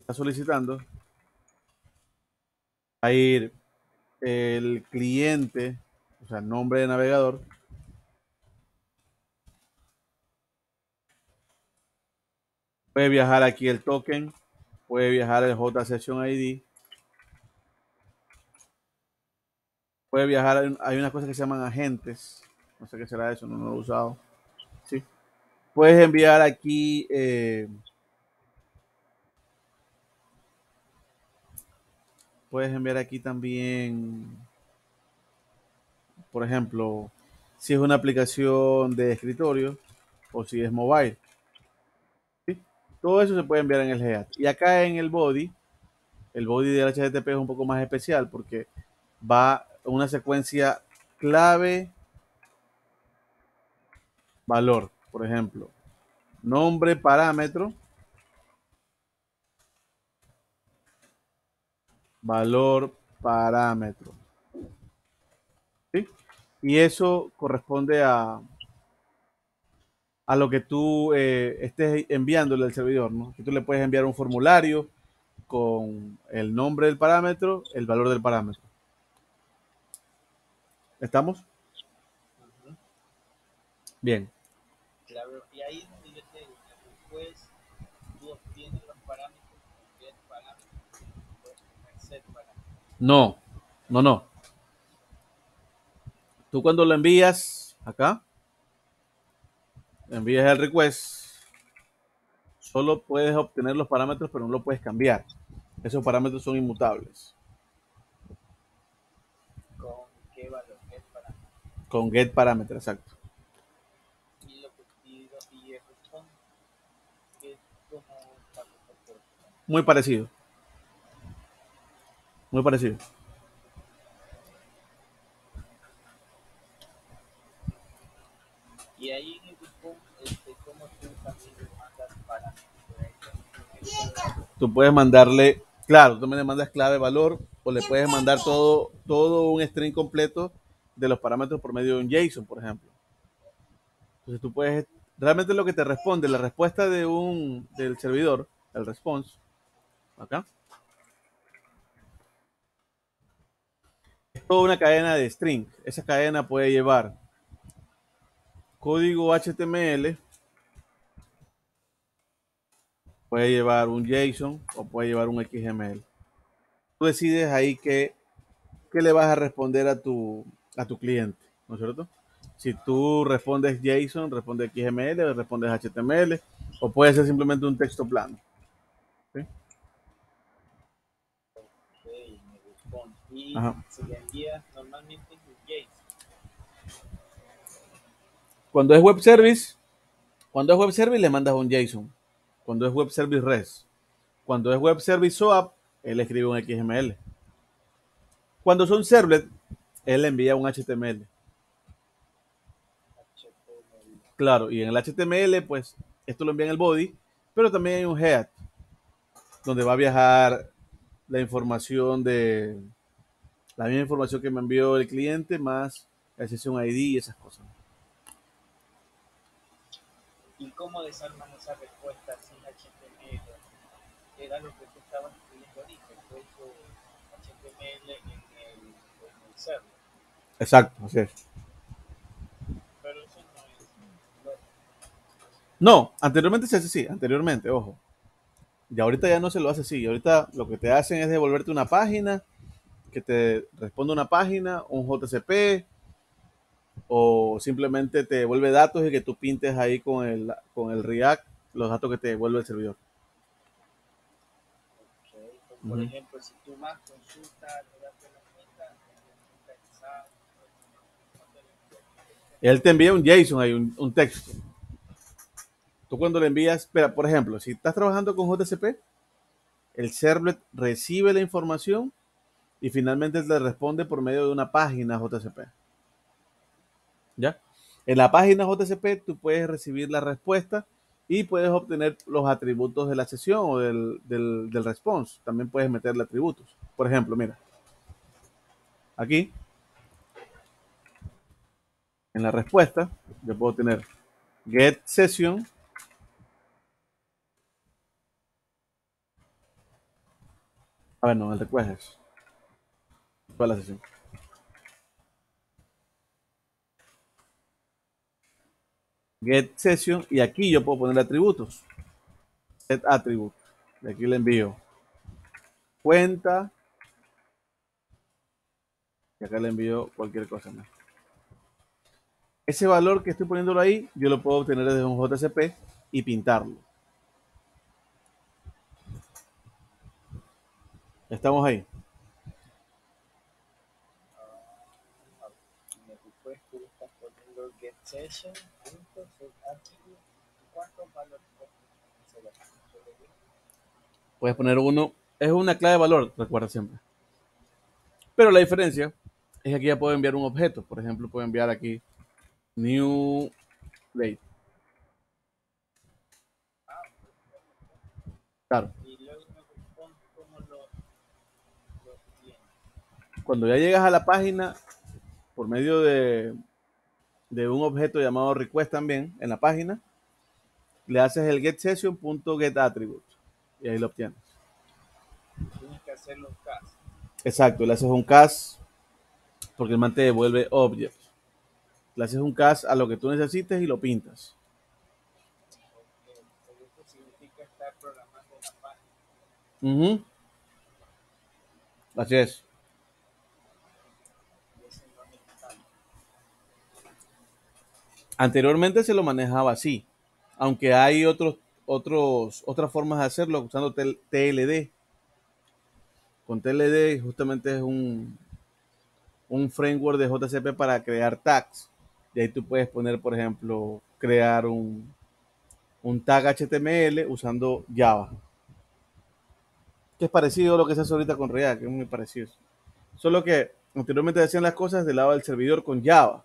está solicitando. Va a ir el cliente, o sea, el nombre de navegador. Puede viajar aquí el token, puede viajar el J Session ID. Puede viajar, hay unas cosas que se llaman agentes. No sé qué será eso, no, lo he usado. Sí. Puedes enviar aquí eh, puedes enviar aquí también, por ejemplo, si es una aplicación de escritorio o si es mobile. Todo eso se puede enviar en el head. Y acá en el body, el body del HTTP es un poco más especial porque va una secuencia clave valor. Por ejemplo, nombre, parámetro, valor, parámetro. ¿Sí? Y eso corresponde a, a lo que tú eh, estés enviándole al servidor, ¿no? Que tú le puedes enviar un formulario con el nombre del parámetro, el valor del parámetro. ¿Estamos? Bien. Claro, y ahí es donde yo te digo, después tú obtienes los parámetros, get parámetros, set parámetros. No, no, no. Tú cuando lo envías acá, envías el request, solo puedes obtener los parámetros, pero no lo puedes cambiar. Esos parámetros son inmutables. ¿Con qué valor? Get. Con get parámetro, exacto. Y lo que y es. Muy parecido. Muy parecido. Y ahí en el response, este, como tú también le mandas parámetros. por ejemplo, Tú puedes mandarle, claro, tú me le mandas clave, valor, o le puedes mandar todo, todo un string completo de los parámetros por medio de un JSON, por ejemplo. Entonces tú puedes, realmente lo que te responde, la respuesta de un, del servidor, el response, acá, es toda una cadena de string. Esa cadena puede llevar código HTML, puede llevar un JSON o puede llevar un XML. Tú decides ahí qué, qué le vas a responder a tu, a tu cliente, ¿no es cierto? Si tú respondes JSON, respondes XML, respondes HTML, o puede ser simplemente un texto plano. ¿sí? Me responde. Y Ajá. se le envía normalmente en JSON. Cuando es web service, cuando es web service le mandas un JSON. Cuando es web service REST. Cuando es web service SOAP, él escribe un XML. Cuando son servlet, él envía un HTML. Claro, y en el HTML, pues, esto lo envía en el body, pero también hay un head, donde va a viajar la información de la misma información que me envió el cliente, más la sesión ID y esas cosas. ¿Y cómo desarman esa respuesta? Era lo que tú estabas escribiendo ahorita, el código HTML en el, en el server. Exacto, así es. Pero eso no es. No, anteriormente se hace así, anteriormente, ojo. Y ahorita ya no se lo hace así. Ahorita lo que te hacen es devolverte una página, que te responde una página, un JCP, o simplemente te devuelve datos y que tú pintes ahí con el, con el React los datos que te devuelve el servidor. Por ejemplo, si tú vas, consultas, le das la cuenta, te examen, ¿cuánto le? Él te envía un JSON ahí, un, un texto. Tú cuando le envías, espera, por ejemplo, si estás trabajando con JCP, el servlet recibe la información y finalmente te responde por medio de una página JCP. ¿Ya? En la página JCP tú puedes recibir la respuesta y puedes obtener los atributos de la sesión o del, del, del response. También puedes meterle atributos. Por ejemplo, mira. Aquí, en la respuesta, yo puedo tener get session A ver, no, el request es. Toda la sesión. Get session y aquí yo puedo poner atributos. Set attribute. Y aquí le envío cuenta. Y acá le envío cualquier cosa más. Ese valor que estoy poniéndolo ahí, yo lo puedo obtener desde un JCP y pintarlo. Estamos ahí. En el request tú estás poniendo get session, punto, set attribute, ¿cuántos valores. Puedes poner uno. Es una clave de valor, recuerda siempre. Pero la diferencia es que aquí ya puedo enviar un objeto. Por ejemplo, puedo enviar aquí new date. Claro. Cuando ya llegas a la página, por medio de, de un objeto llamado request también, en la página, le haces el get session.getAttribute y ahí lo obtienes. Tienes que hacer los casos. Exacto, le haces un cast porque el man te devuelve object. Le haces un cast a lo que tú necesites y lo pintas. Ujú. Así es. Y ese no es estándar. Anteriormente se lo manejaba así, aunque hay otros, otros, otras formas de hacerlo usando TLD. Con TLD justamente es un, un framework de JCP para crear tags. Y ahí tú puedes poner, por ejemplo, crear un, un tag HTML usando Java. Que es parecido a lo que se hace ahorita con React, que es muy parecido. Solo que anteriormente hacían las cosas del lado del servidor con Java.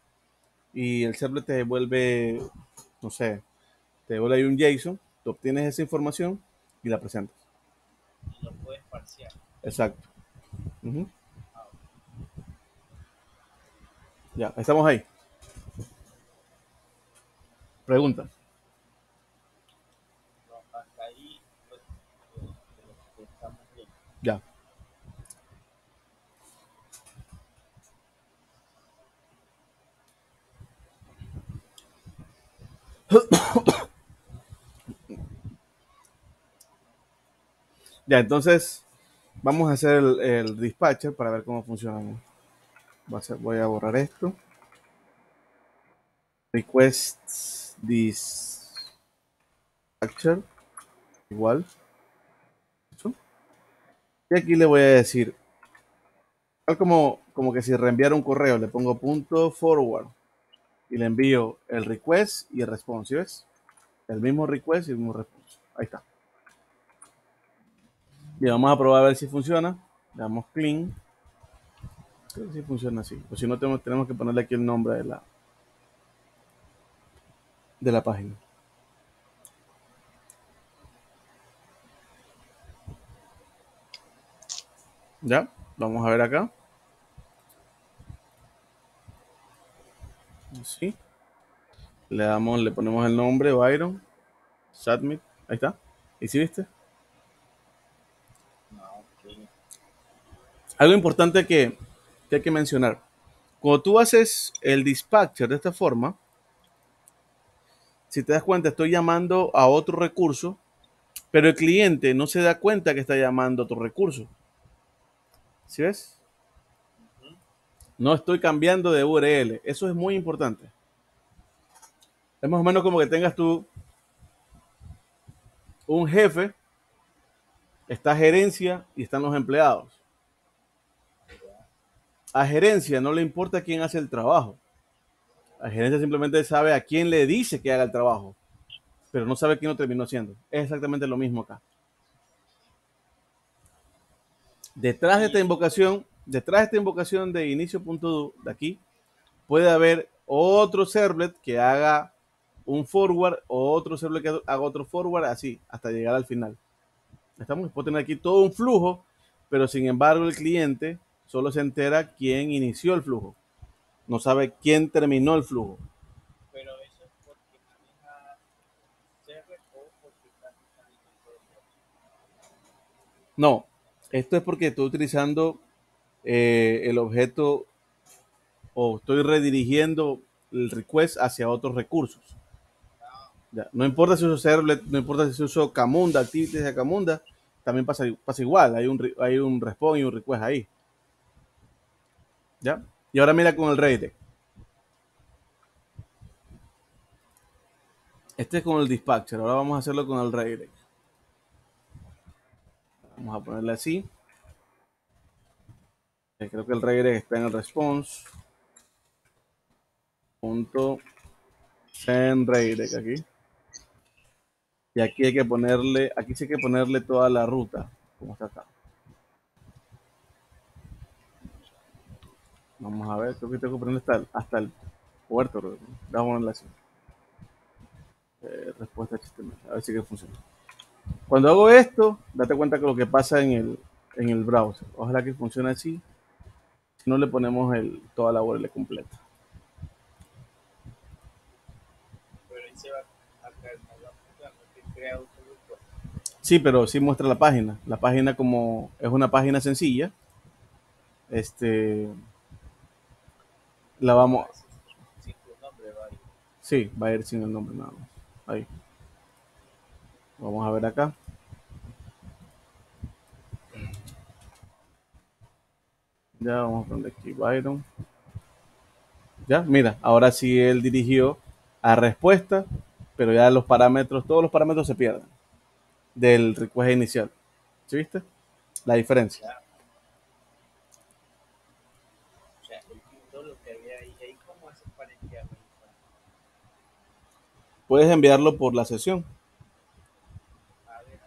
y el servlet te devuelve, no sé, te devuelve ahí un JSON, tú obtienes esa información y la presentas. Y lo puedes parciar. Exacto. Ah, ok. Ya, estamos ahí. Pregunta. No, hasta ahí pues, eh, eh, estamos bien. Ya. Ya, entonces vamos a hacer el, dispatcher para ver cómo funciona. Voy a, borrar esto. Request dispatcher. Igual. Y aquí le voy a decir, tal como, como que si reenviara un correo, le pongo punto forward y le envío el request y el response, ¿sí ves? El mismo request y el mismo response. Ahí está. Y vamos a probar a ver si funciona. Le damos clean. Creo que sí funciona así. O si no, tenemos, tenemos que ponerle aquí el nombre de la, de la página. Ya, vamos a ver acá. Sí. Le damos, le ponemos el nombre, Byron. Submit. Ahí está. ¿Y si viste? Algo importante que, que hay que mencionar. Cuando tú haces el dispatcher de esta forma, si te das cuenta, estoy llamando a otro recurso, pero el cliente no se da cuenta que está llamando a otro recurso. ¿Sí ves? No estoy cambiando de URL. Eso es muy importante. Es más o menos como que tengas tú un jefe, está gerencia y están los empleados. A gerencia no le importa quién hace el trabajo. A gerencia simplemente sabe a quién le dice que haga el trabajo, pero no sabe quién lo terminó haciendo. Es exactamente lo mismo acá. Detrás de esta invocación, detrás de esta invocación de inicio.do de aquí, puede haber otro servlet que haga un forward o otro servlet que haga otro forward, así, hasta llegar al final. Estamos, puede tener aquí todo un flujo, pero sin embargo el cliente solo se entera quién inició el flujo. No sabe quién terminó el flujo. Pero eso es porque maneja server o porque todo No, esto es porque estoy utilizando eh, el objeto o estoy redirigiendo el request hacia otros recursos. Ya, No importa si uso servlet, no importa si uso Camunda, activities de Camunda, también pasa, pasa igual. Hay un, hay un y un request ahí. ¿Ya? Y ahora mira con el redirect. Este es con el dispatcher. Ahora vamos a hacerlo con el redirect. Vamos a ponerle así. Eh, Creo que el redirect está en el response. Punto send redirect aquí. Y aquí hay que ponerle, aquí sí hay que ponerle toda la ruta, como está acá. Vamos a ver, creo que tengo que ponerle hasta el, puerto. Vamos a ponerle así. Respuesta HTML, a ver si que funciona. Cuando hago esto, date cuenta que lo que pasa en el, en el browser. Ojalá que funcione así. Si no le ponemos el, toda la URL completa. Pero ahí se va a no a no te crea otro grupo. Sí, pero sí muestra la página. La página como es una página sencilla. Este la vamos, Sin tu nombre, va ahí. sí, va a ir sin el nombre nada más. Ahí. Vamos a ver acá. Ya vamos a poner aquí Byron. Ya, mira, ahora sí él dirigió a respuesta, pero ya los parámetros, todos los parámetros se pierden del request inicial. ¿Sí viste? La diferencia. O sea, el lo que había ahí, cómo haces para enviarlo. Puedes enviarlo por la sesión. A ver,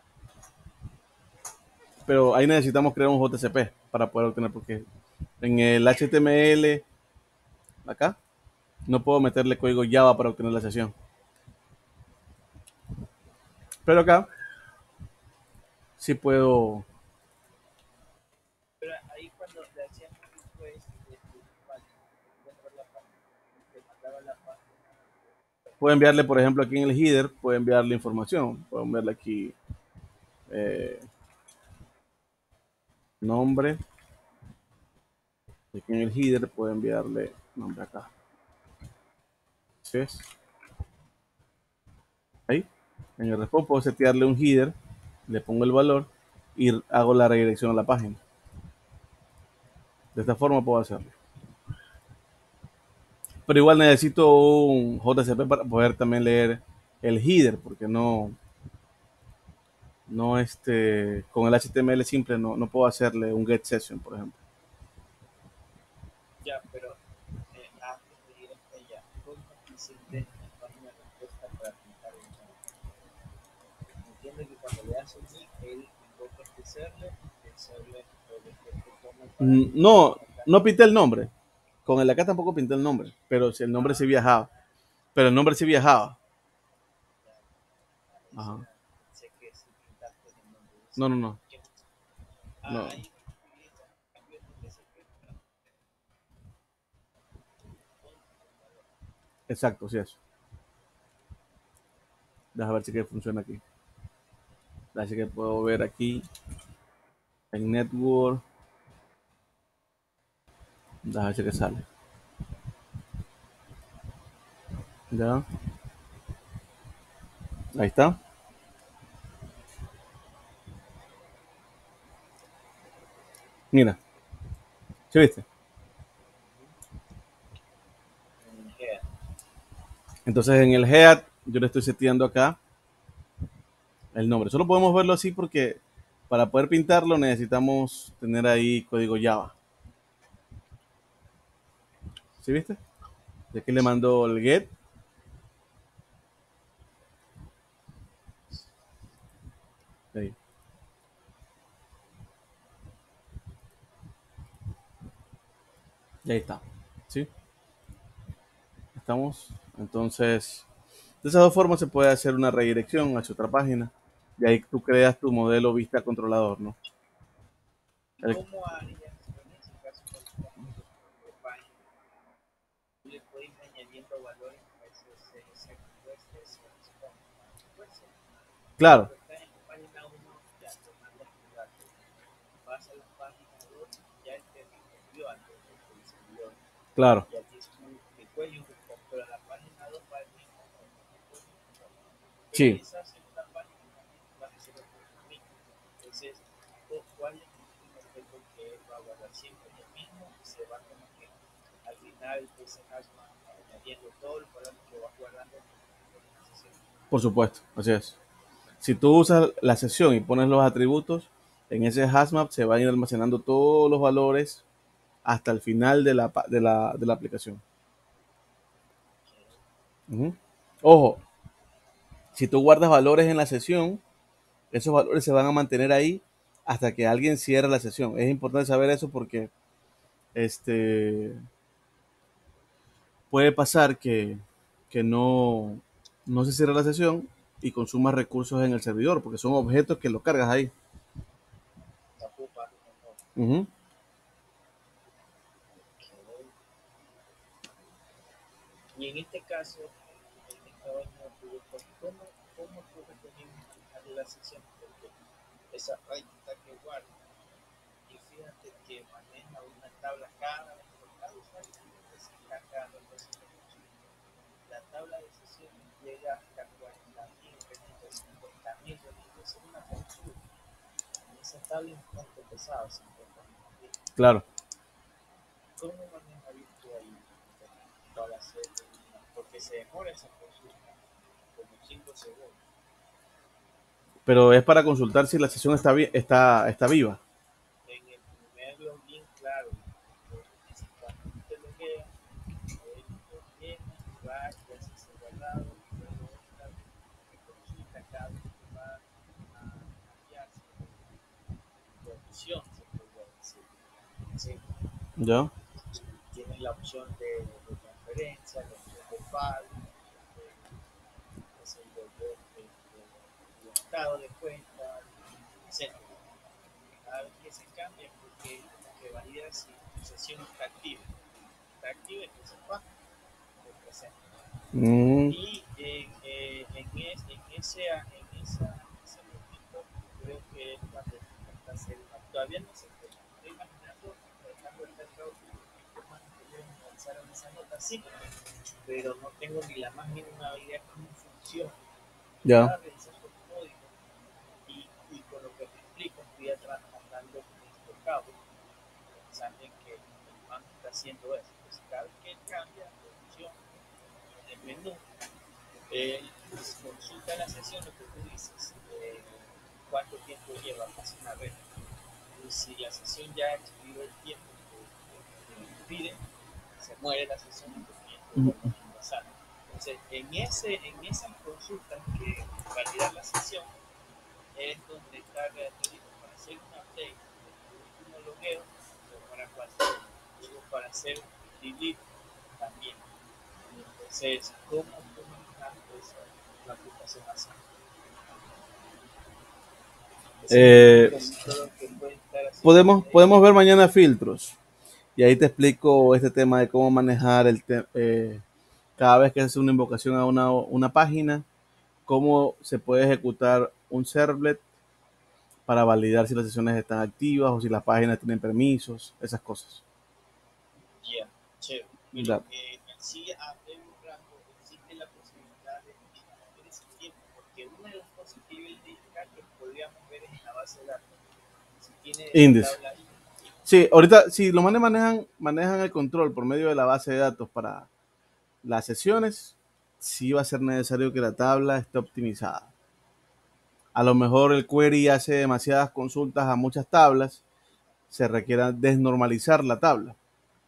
pero ahí necesitamos crear un JCP para poder obtener, porque en el HTML, acá, no puedo meterle código Java para obtener la sesión. Pero acá sí puedo. Pero ahí cuando le hacíamos request de tu página, dentro de la página, te mandaba la página. Puedo enviarle, por ejemplo, aquí en el header, puedo enviarle información. Puedo enviarle aquí eh, nombre. Aquí en el header puedo enviarle nombre acá. ¿Sí es? Ahí. En el response puedo setearle un header, le pongo el valor y hago la redirección a la página. De esta forma puedo hacerlo. Pero igual necesito un JCP para poder también leer el header, porque no, no este, con el HTML simple no, no puedo hacerle un get session, por ejemplo. Ya, pero eh, antes de ir hasta allá, ¿cómo hiciste la página de respuesta para pintar el chat? Entiende que cuando le link, él después te toma para Mm, No, no pinté el nombre. Con el acá tampoco pinté el nombre, pero si el nombre sí viajaba. Pero el nombre sí viajaba. Ajá. No, no, no. Ah, no. Exacto, sí eso. Déjame ver si que funciona aquí. Así que puedo ver aquí en network. Déjame ver si que sale. Ya. Ahí está. Mira. ¿Sí viste? Entonces en el head yo le estoy seteando acá el nombre. Solo podemos verlo así porque para poder pintarlo necesitamos tener ahí código Java. ¿Sí viste? De aquí le mando el get. Ahí. Y ahí está. ¿Sí? Estamos. Entonces, de esas dos formas se puede hacer una redirección hacia otra página. Y ahí tú creas tu modelo vista controlador, ¿no? El- ¿Cómo harías en ese caso de? Tú le puedes ir añadiendo valores a ese. Pues, Claro, está en la página 1, ya te manda tu dato. Vas a la página 2, ya él te envió algo que te envió. claro. Y aquí es un request y un response, pero la página 2 va al mismo. Sí. Esa segunda página también va a ser el mismo. Entonces, ¿cuál es el objeto que él va a guardar siempre? El mismo y se va como que añadiendo todo que va guardando. Por supuesto, así es. Si tú usas la sesión y pones los atributos, en ese hashmap se van a ir almacenando todos los valores hasta el final de la, de la, de la aplicación. Ojo, si tú guardas valores en la sesión, esos valores se van a mantener ahí hasta que alguien cierre la sesión. Es importante saber eso porque este puede pasar que, que no, no se cierre la sesión y consumas recursos en el servidor, porque son objetos que lo cargas ahí. ¿no? Ujú. Y en este caso, en esta vaina ¿cómo, cómo tú recomiendas la sesión? Porque esa práctica que guarda, y fíjate que maneja una tabla cada vez por cada usuario, La tabla de sesión llega hasta 40.000 registros, 50.000 registros, es una. Y esa tabla es bastante pesada, 50.000. Claro. ¿Cómo manejarías tú ahí para hacer Porque se demora esa consulta como 5 segundos. Pero es para consultar si la sesión está, vi- está, está viva. En el primer login, claro, si cuando te logueas, él viene, va y hace ese guardado, y luego entra y consulta cada vez que va a cambiarse. opción, se podría decir. ¿sí? ¿Ya? Tienes la opción de, de transferencia, la opción de pago, de, estado de cuenta, etc. Cada vez que se cambia, porque que valida si tu sesión está activa. Está activa, entonces va, te presenta. Mm, Y en, eh, en, es- en, ese, en esa, ese momento, creo que es cuando todavía no sé, pero estoy imaginando, dejando el mercado que más pudieron lanzaron esa nota, sí, pero no tengo ni la más mínima idea cómo funciona. ya. Estaba revisando el código y, y con lo que me explico, fui atrás andando con cabo, pensando en que el banco está haciendo eso. Pues cada vez que él cambia opción del menú, él consulta la sesión, lo que tú dices, eh, cuánto tiempo lleva, una red. Y si la sesión ya el tiempo que pide, se muere la sesión a ingresar. Entonces, en, ese, en esas consultas que validar la sesión, es donde está requerido para hacer un update del último logueo, demora cuatro horas. Luego para hacer delete también. Entonces, ¿cómo comunicar eso la aplicación así? Eh, Podemos, podemos ver mañana filtros. Y ahí te explico este tema de cómo manejar el eh, cada vez que haces una invocación a una, una página, cómo se puede ejecutar un servlet para validar si las sesiones están activas o si las páginas tienen permisos, esas cosas. Chévere. Sí un rango, existe la posibilidad de disminuir ese tiempo, porque una de las cosas que yo indicar que podríamos ver en la base de datos, si tiene Índice. tabla ahí, Sí, ahorita, si los manes manejan, manejan el control por medio de la base de datos para las sesiones, sí va a ser necesario que la tabla esté optimizada. A lo mejor el query hace demasiadas consultas a muchas tablas, se requiera desnormalizar la tabla.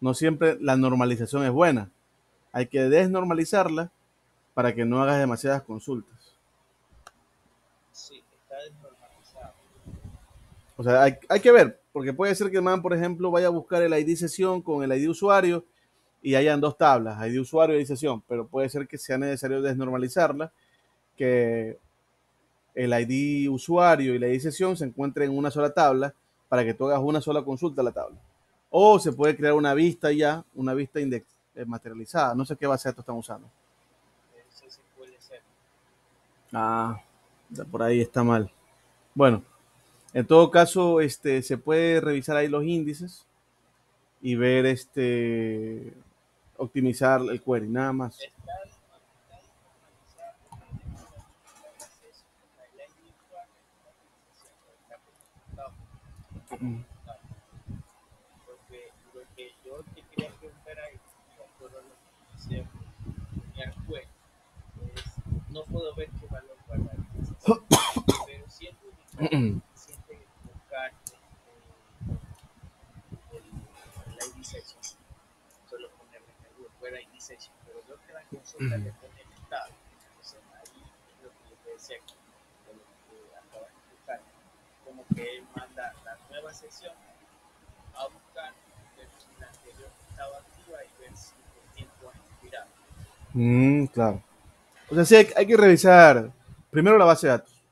No siempre la normalización es buena. Hay que desnormalizarla para que no hagas demasiadas consultas. sí. O sea, hay, hay que ver, porque puede ser que el man, por ejemplo, vaya a buscar el ID sesión con el ID usuario y hayan dos tablas, ID usuario y ID sesión, pero puede ser que sea necesario desnormalizarla, que el ID usuario y la ID sesión se encuentren en una sola tabla para que tú hagas una sola consulta a la tabla. O se puede crear una vista ya, una vista index, eh, materializada. No sé qué base de datos están usando. Eso sí puede ser. Ah, por ahí está mal. Bueno, en todo caso, este, se puede revisar ahí los índices y ver este optimizar el query, nada más. Es, este, el, el ID session, solo ponerle en el Google, session, pero veo que la consulta le pone el estado, entonces ahí es lo que yo te decía, de lo que acabas de explicar, como que él manda la nueva sesión a buscar la anterior estaba activa y ver si el tiempo ha expirado. Mm, claro. O sea, sí hay, hay que revisar primero la base de datos.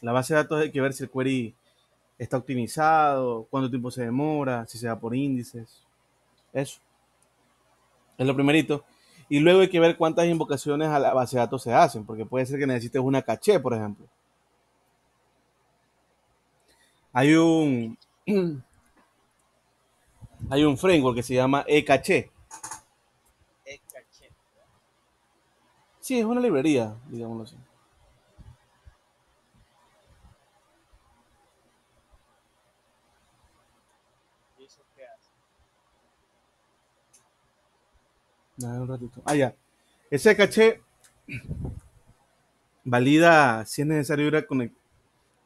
La base de datos hay que ver si el query está optimizado, cuánto tiempo se demora, si se va por índices. Eso. Es lo primerito. Y luego hay que ver cuántas invocaciones a la base de datos se hacen, porque puede ser que necesites una caché, por ejemplo. Hay un hay un framework que se llama eCaché. Caché, Sí, es una librería, digámoslo así. y eso qué hace. Un. Ah, ya. Ese caché valida si es necesario ir a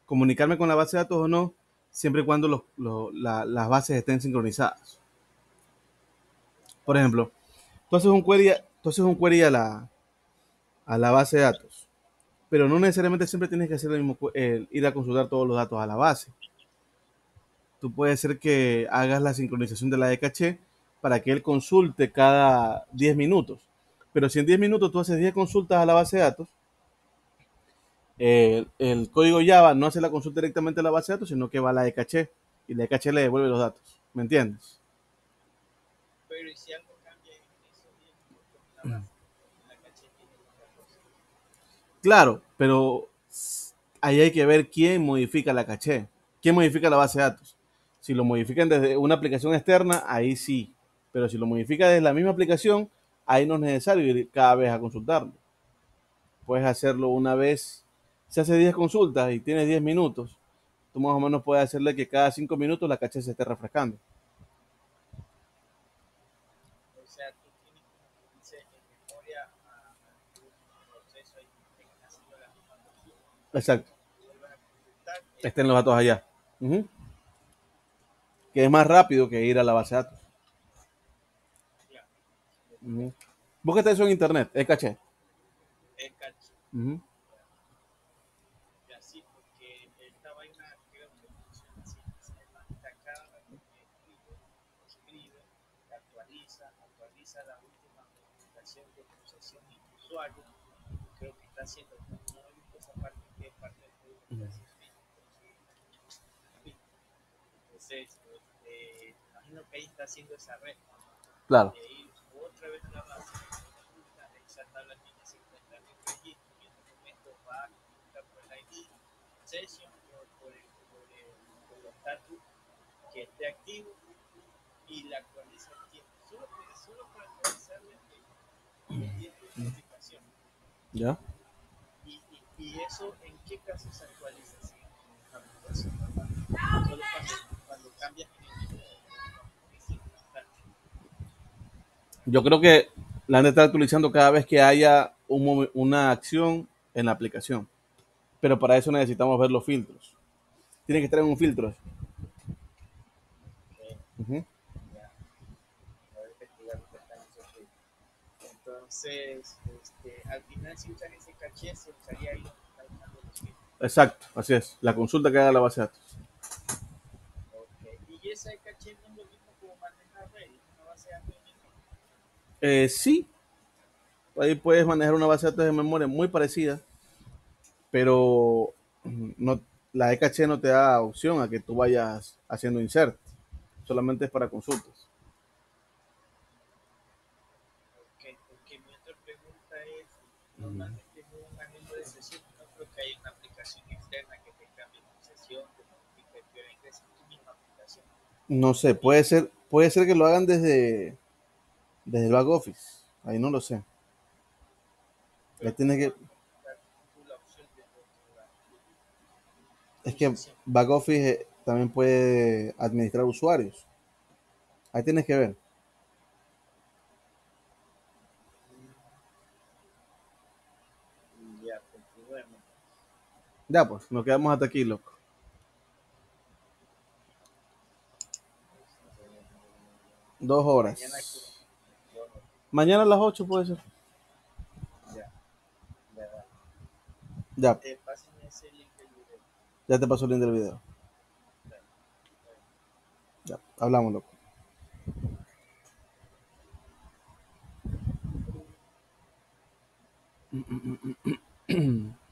comunicarme con la base de datos o no, siempre y cuando las bases estén sincronizadas. Por ejemplo, tú haces un query, tú un query a, la, a la base de datos, pero no necesariamente siempre tienes que hacer el mismo, el- ir a consultar todos los datos a la base. tú puedes ser que hagas la sincronización de la de caché para que él consulte cada 10 minutos. Pero si en 10 minutos tú haces 10 consultas a la base de datos, el, el código Java no hace la consulta directamente a la base de datos, sino que va a la de caché y la de caché le devuelve los datos. ¿Me entiendes? Pero ¿y si algo cambia en esos 10 minutos en la base? La caché tiene otra cosa. Claro, pero ahí hay que ver quién modifica la caché, quién modifica la base de datos. Si lo modifican desde una aplicación externa, ahí sí. Pero si lo modifica desde la misma aplicación, ahí no es necesario ir cada vez a consultarlo. Puedes hacerlo una vez. Si hace 10 consultas y tienes 10 minutos, tú más o menos puedes hacerle que cada 5 minutos la caché se esté refrescando. O sea, tú tienes como que dice en memoria a algún proceso ahí que estén haciendo la misma cosa. Exacto. Eh, Estén los datos allá. Que es más rápido que ir a la base de datos. Ya, Ujú. Búscate eso en internet, es caché. es caché. Y así, porque esta vaina creo que funciona así. Se levanta cada rato que escribe, actualiza, actualiza la última modificación de procesión y usuario. Creo que está haciendo, esa parte que es parte del sí, Entonces, este, imagino que ahí está haciendo esa red. Claro. ¿Ya? Y, y, y eso, ¿en qué caso se actualiza? Cuando, cuando cambias en el tiempo. Es importante. Yo creo que la han de estar actualizando cada vez que haya un una acción en la aplicación. Pero para eso necesitamos ver los filtros. Tiene que estar en un filtro. Ya, a. Entonces, este, al final, si usan ese caché, se usaría ahí. Exacto, así es. La consulta que haga la base de datos. Y ese caché no es lo mismo como manejar Redis, una base de datos misma. Eh, sí, ahí puedes manejar una base de datos de memoria muy parecida, pero no, la de caché no te da opción a que tú vayas haciendo insert. Solamente es para consultas. Ok, porque mi otra pregunta es, normalmente en un manejo de sesión, no creo que haya una aplicación externa que te cambie tu sesión, te modifique en tu misma aplicación. No sé, puede ser, puede ser que lo hagan desde, desde el back office. Ahí no lo sé. Ahí Pero tienes que, es que back office eh, también puede administrar usuarios. Ahí tienes que ver. Y ya, continuemos. Ya, pues, nos quedamos hasta aquí, loco. Dos horas. Mañana a las 8 puede ser. ya, ya, Ya, eh, ese link del video. ya te pasó el link del video. Ya, hablamos, loco.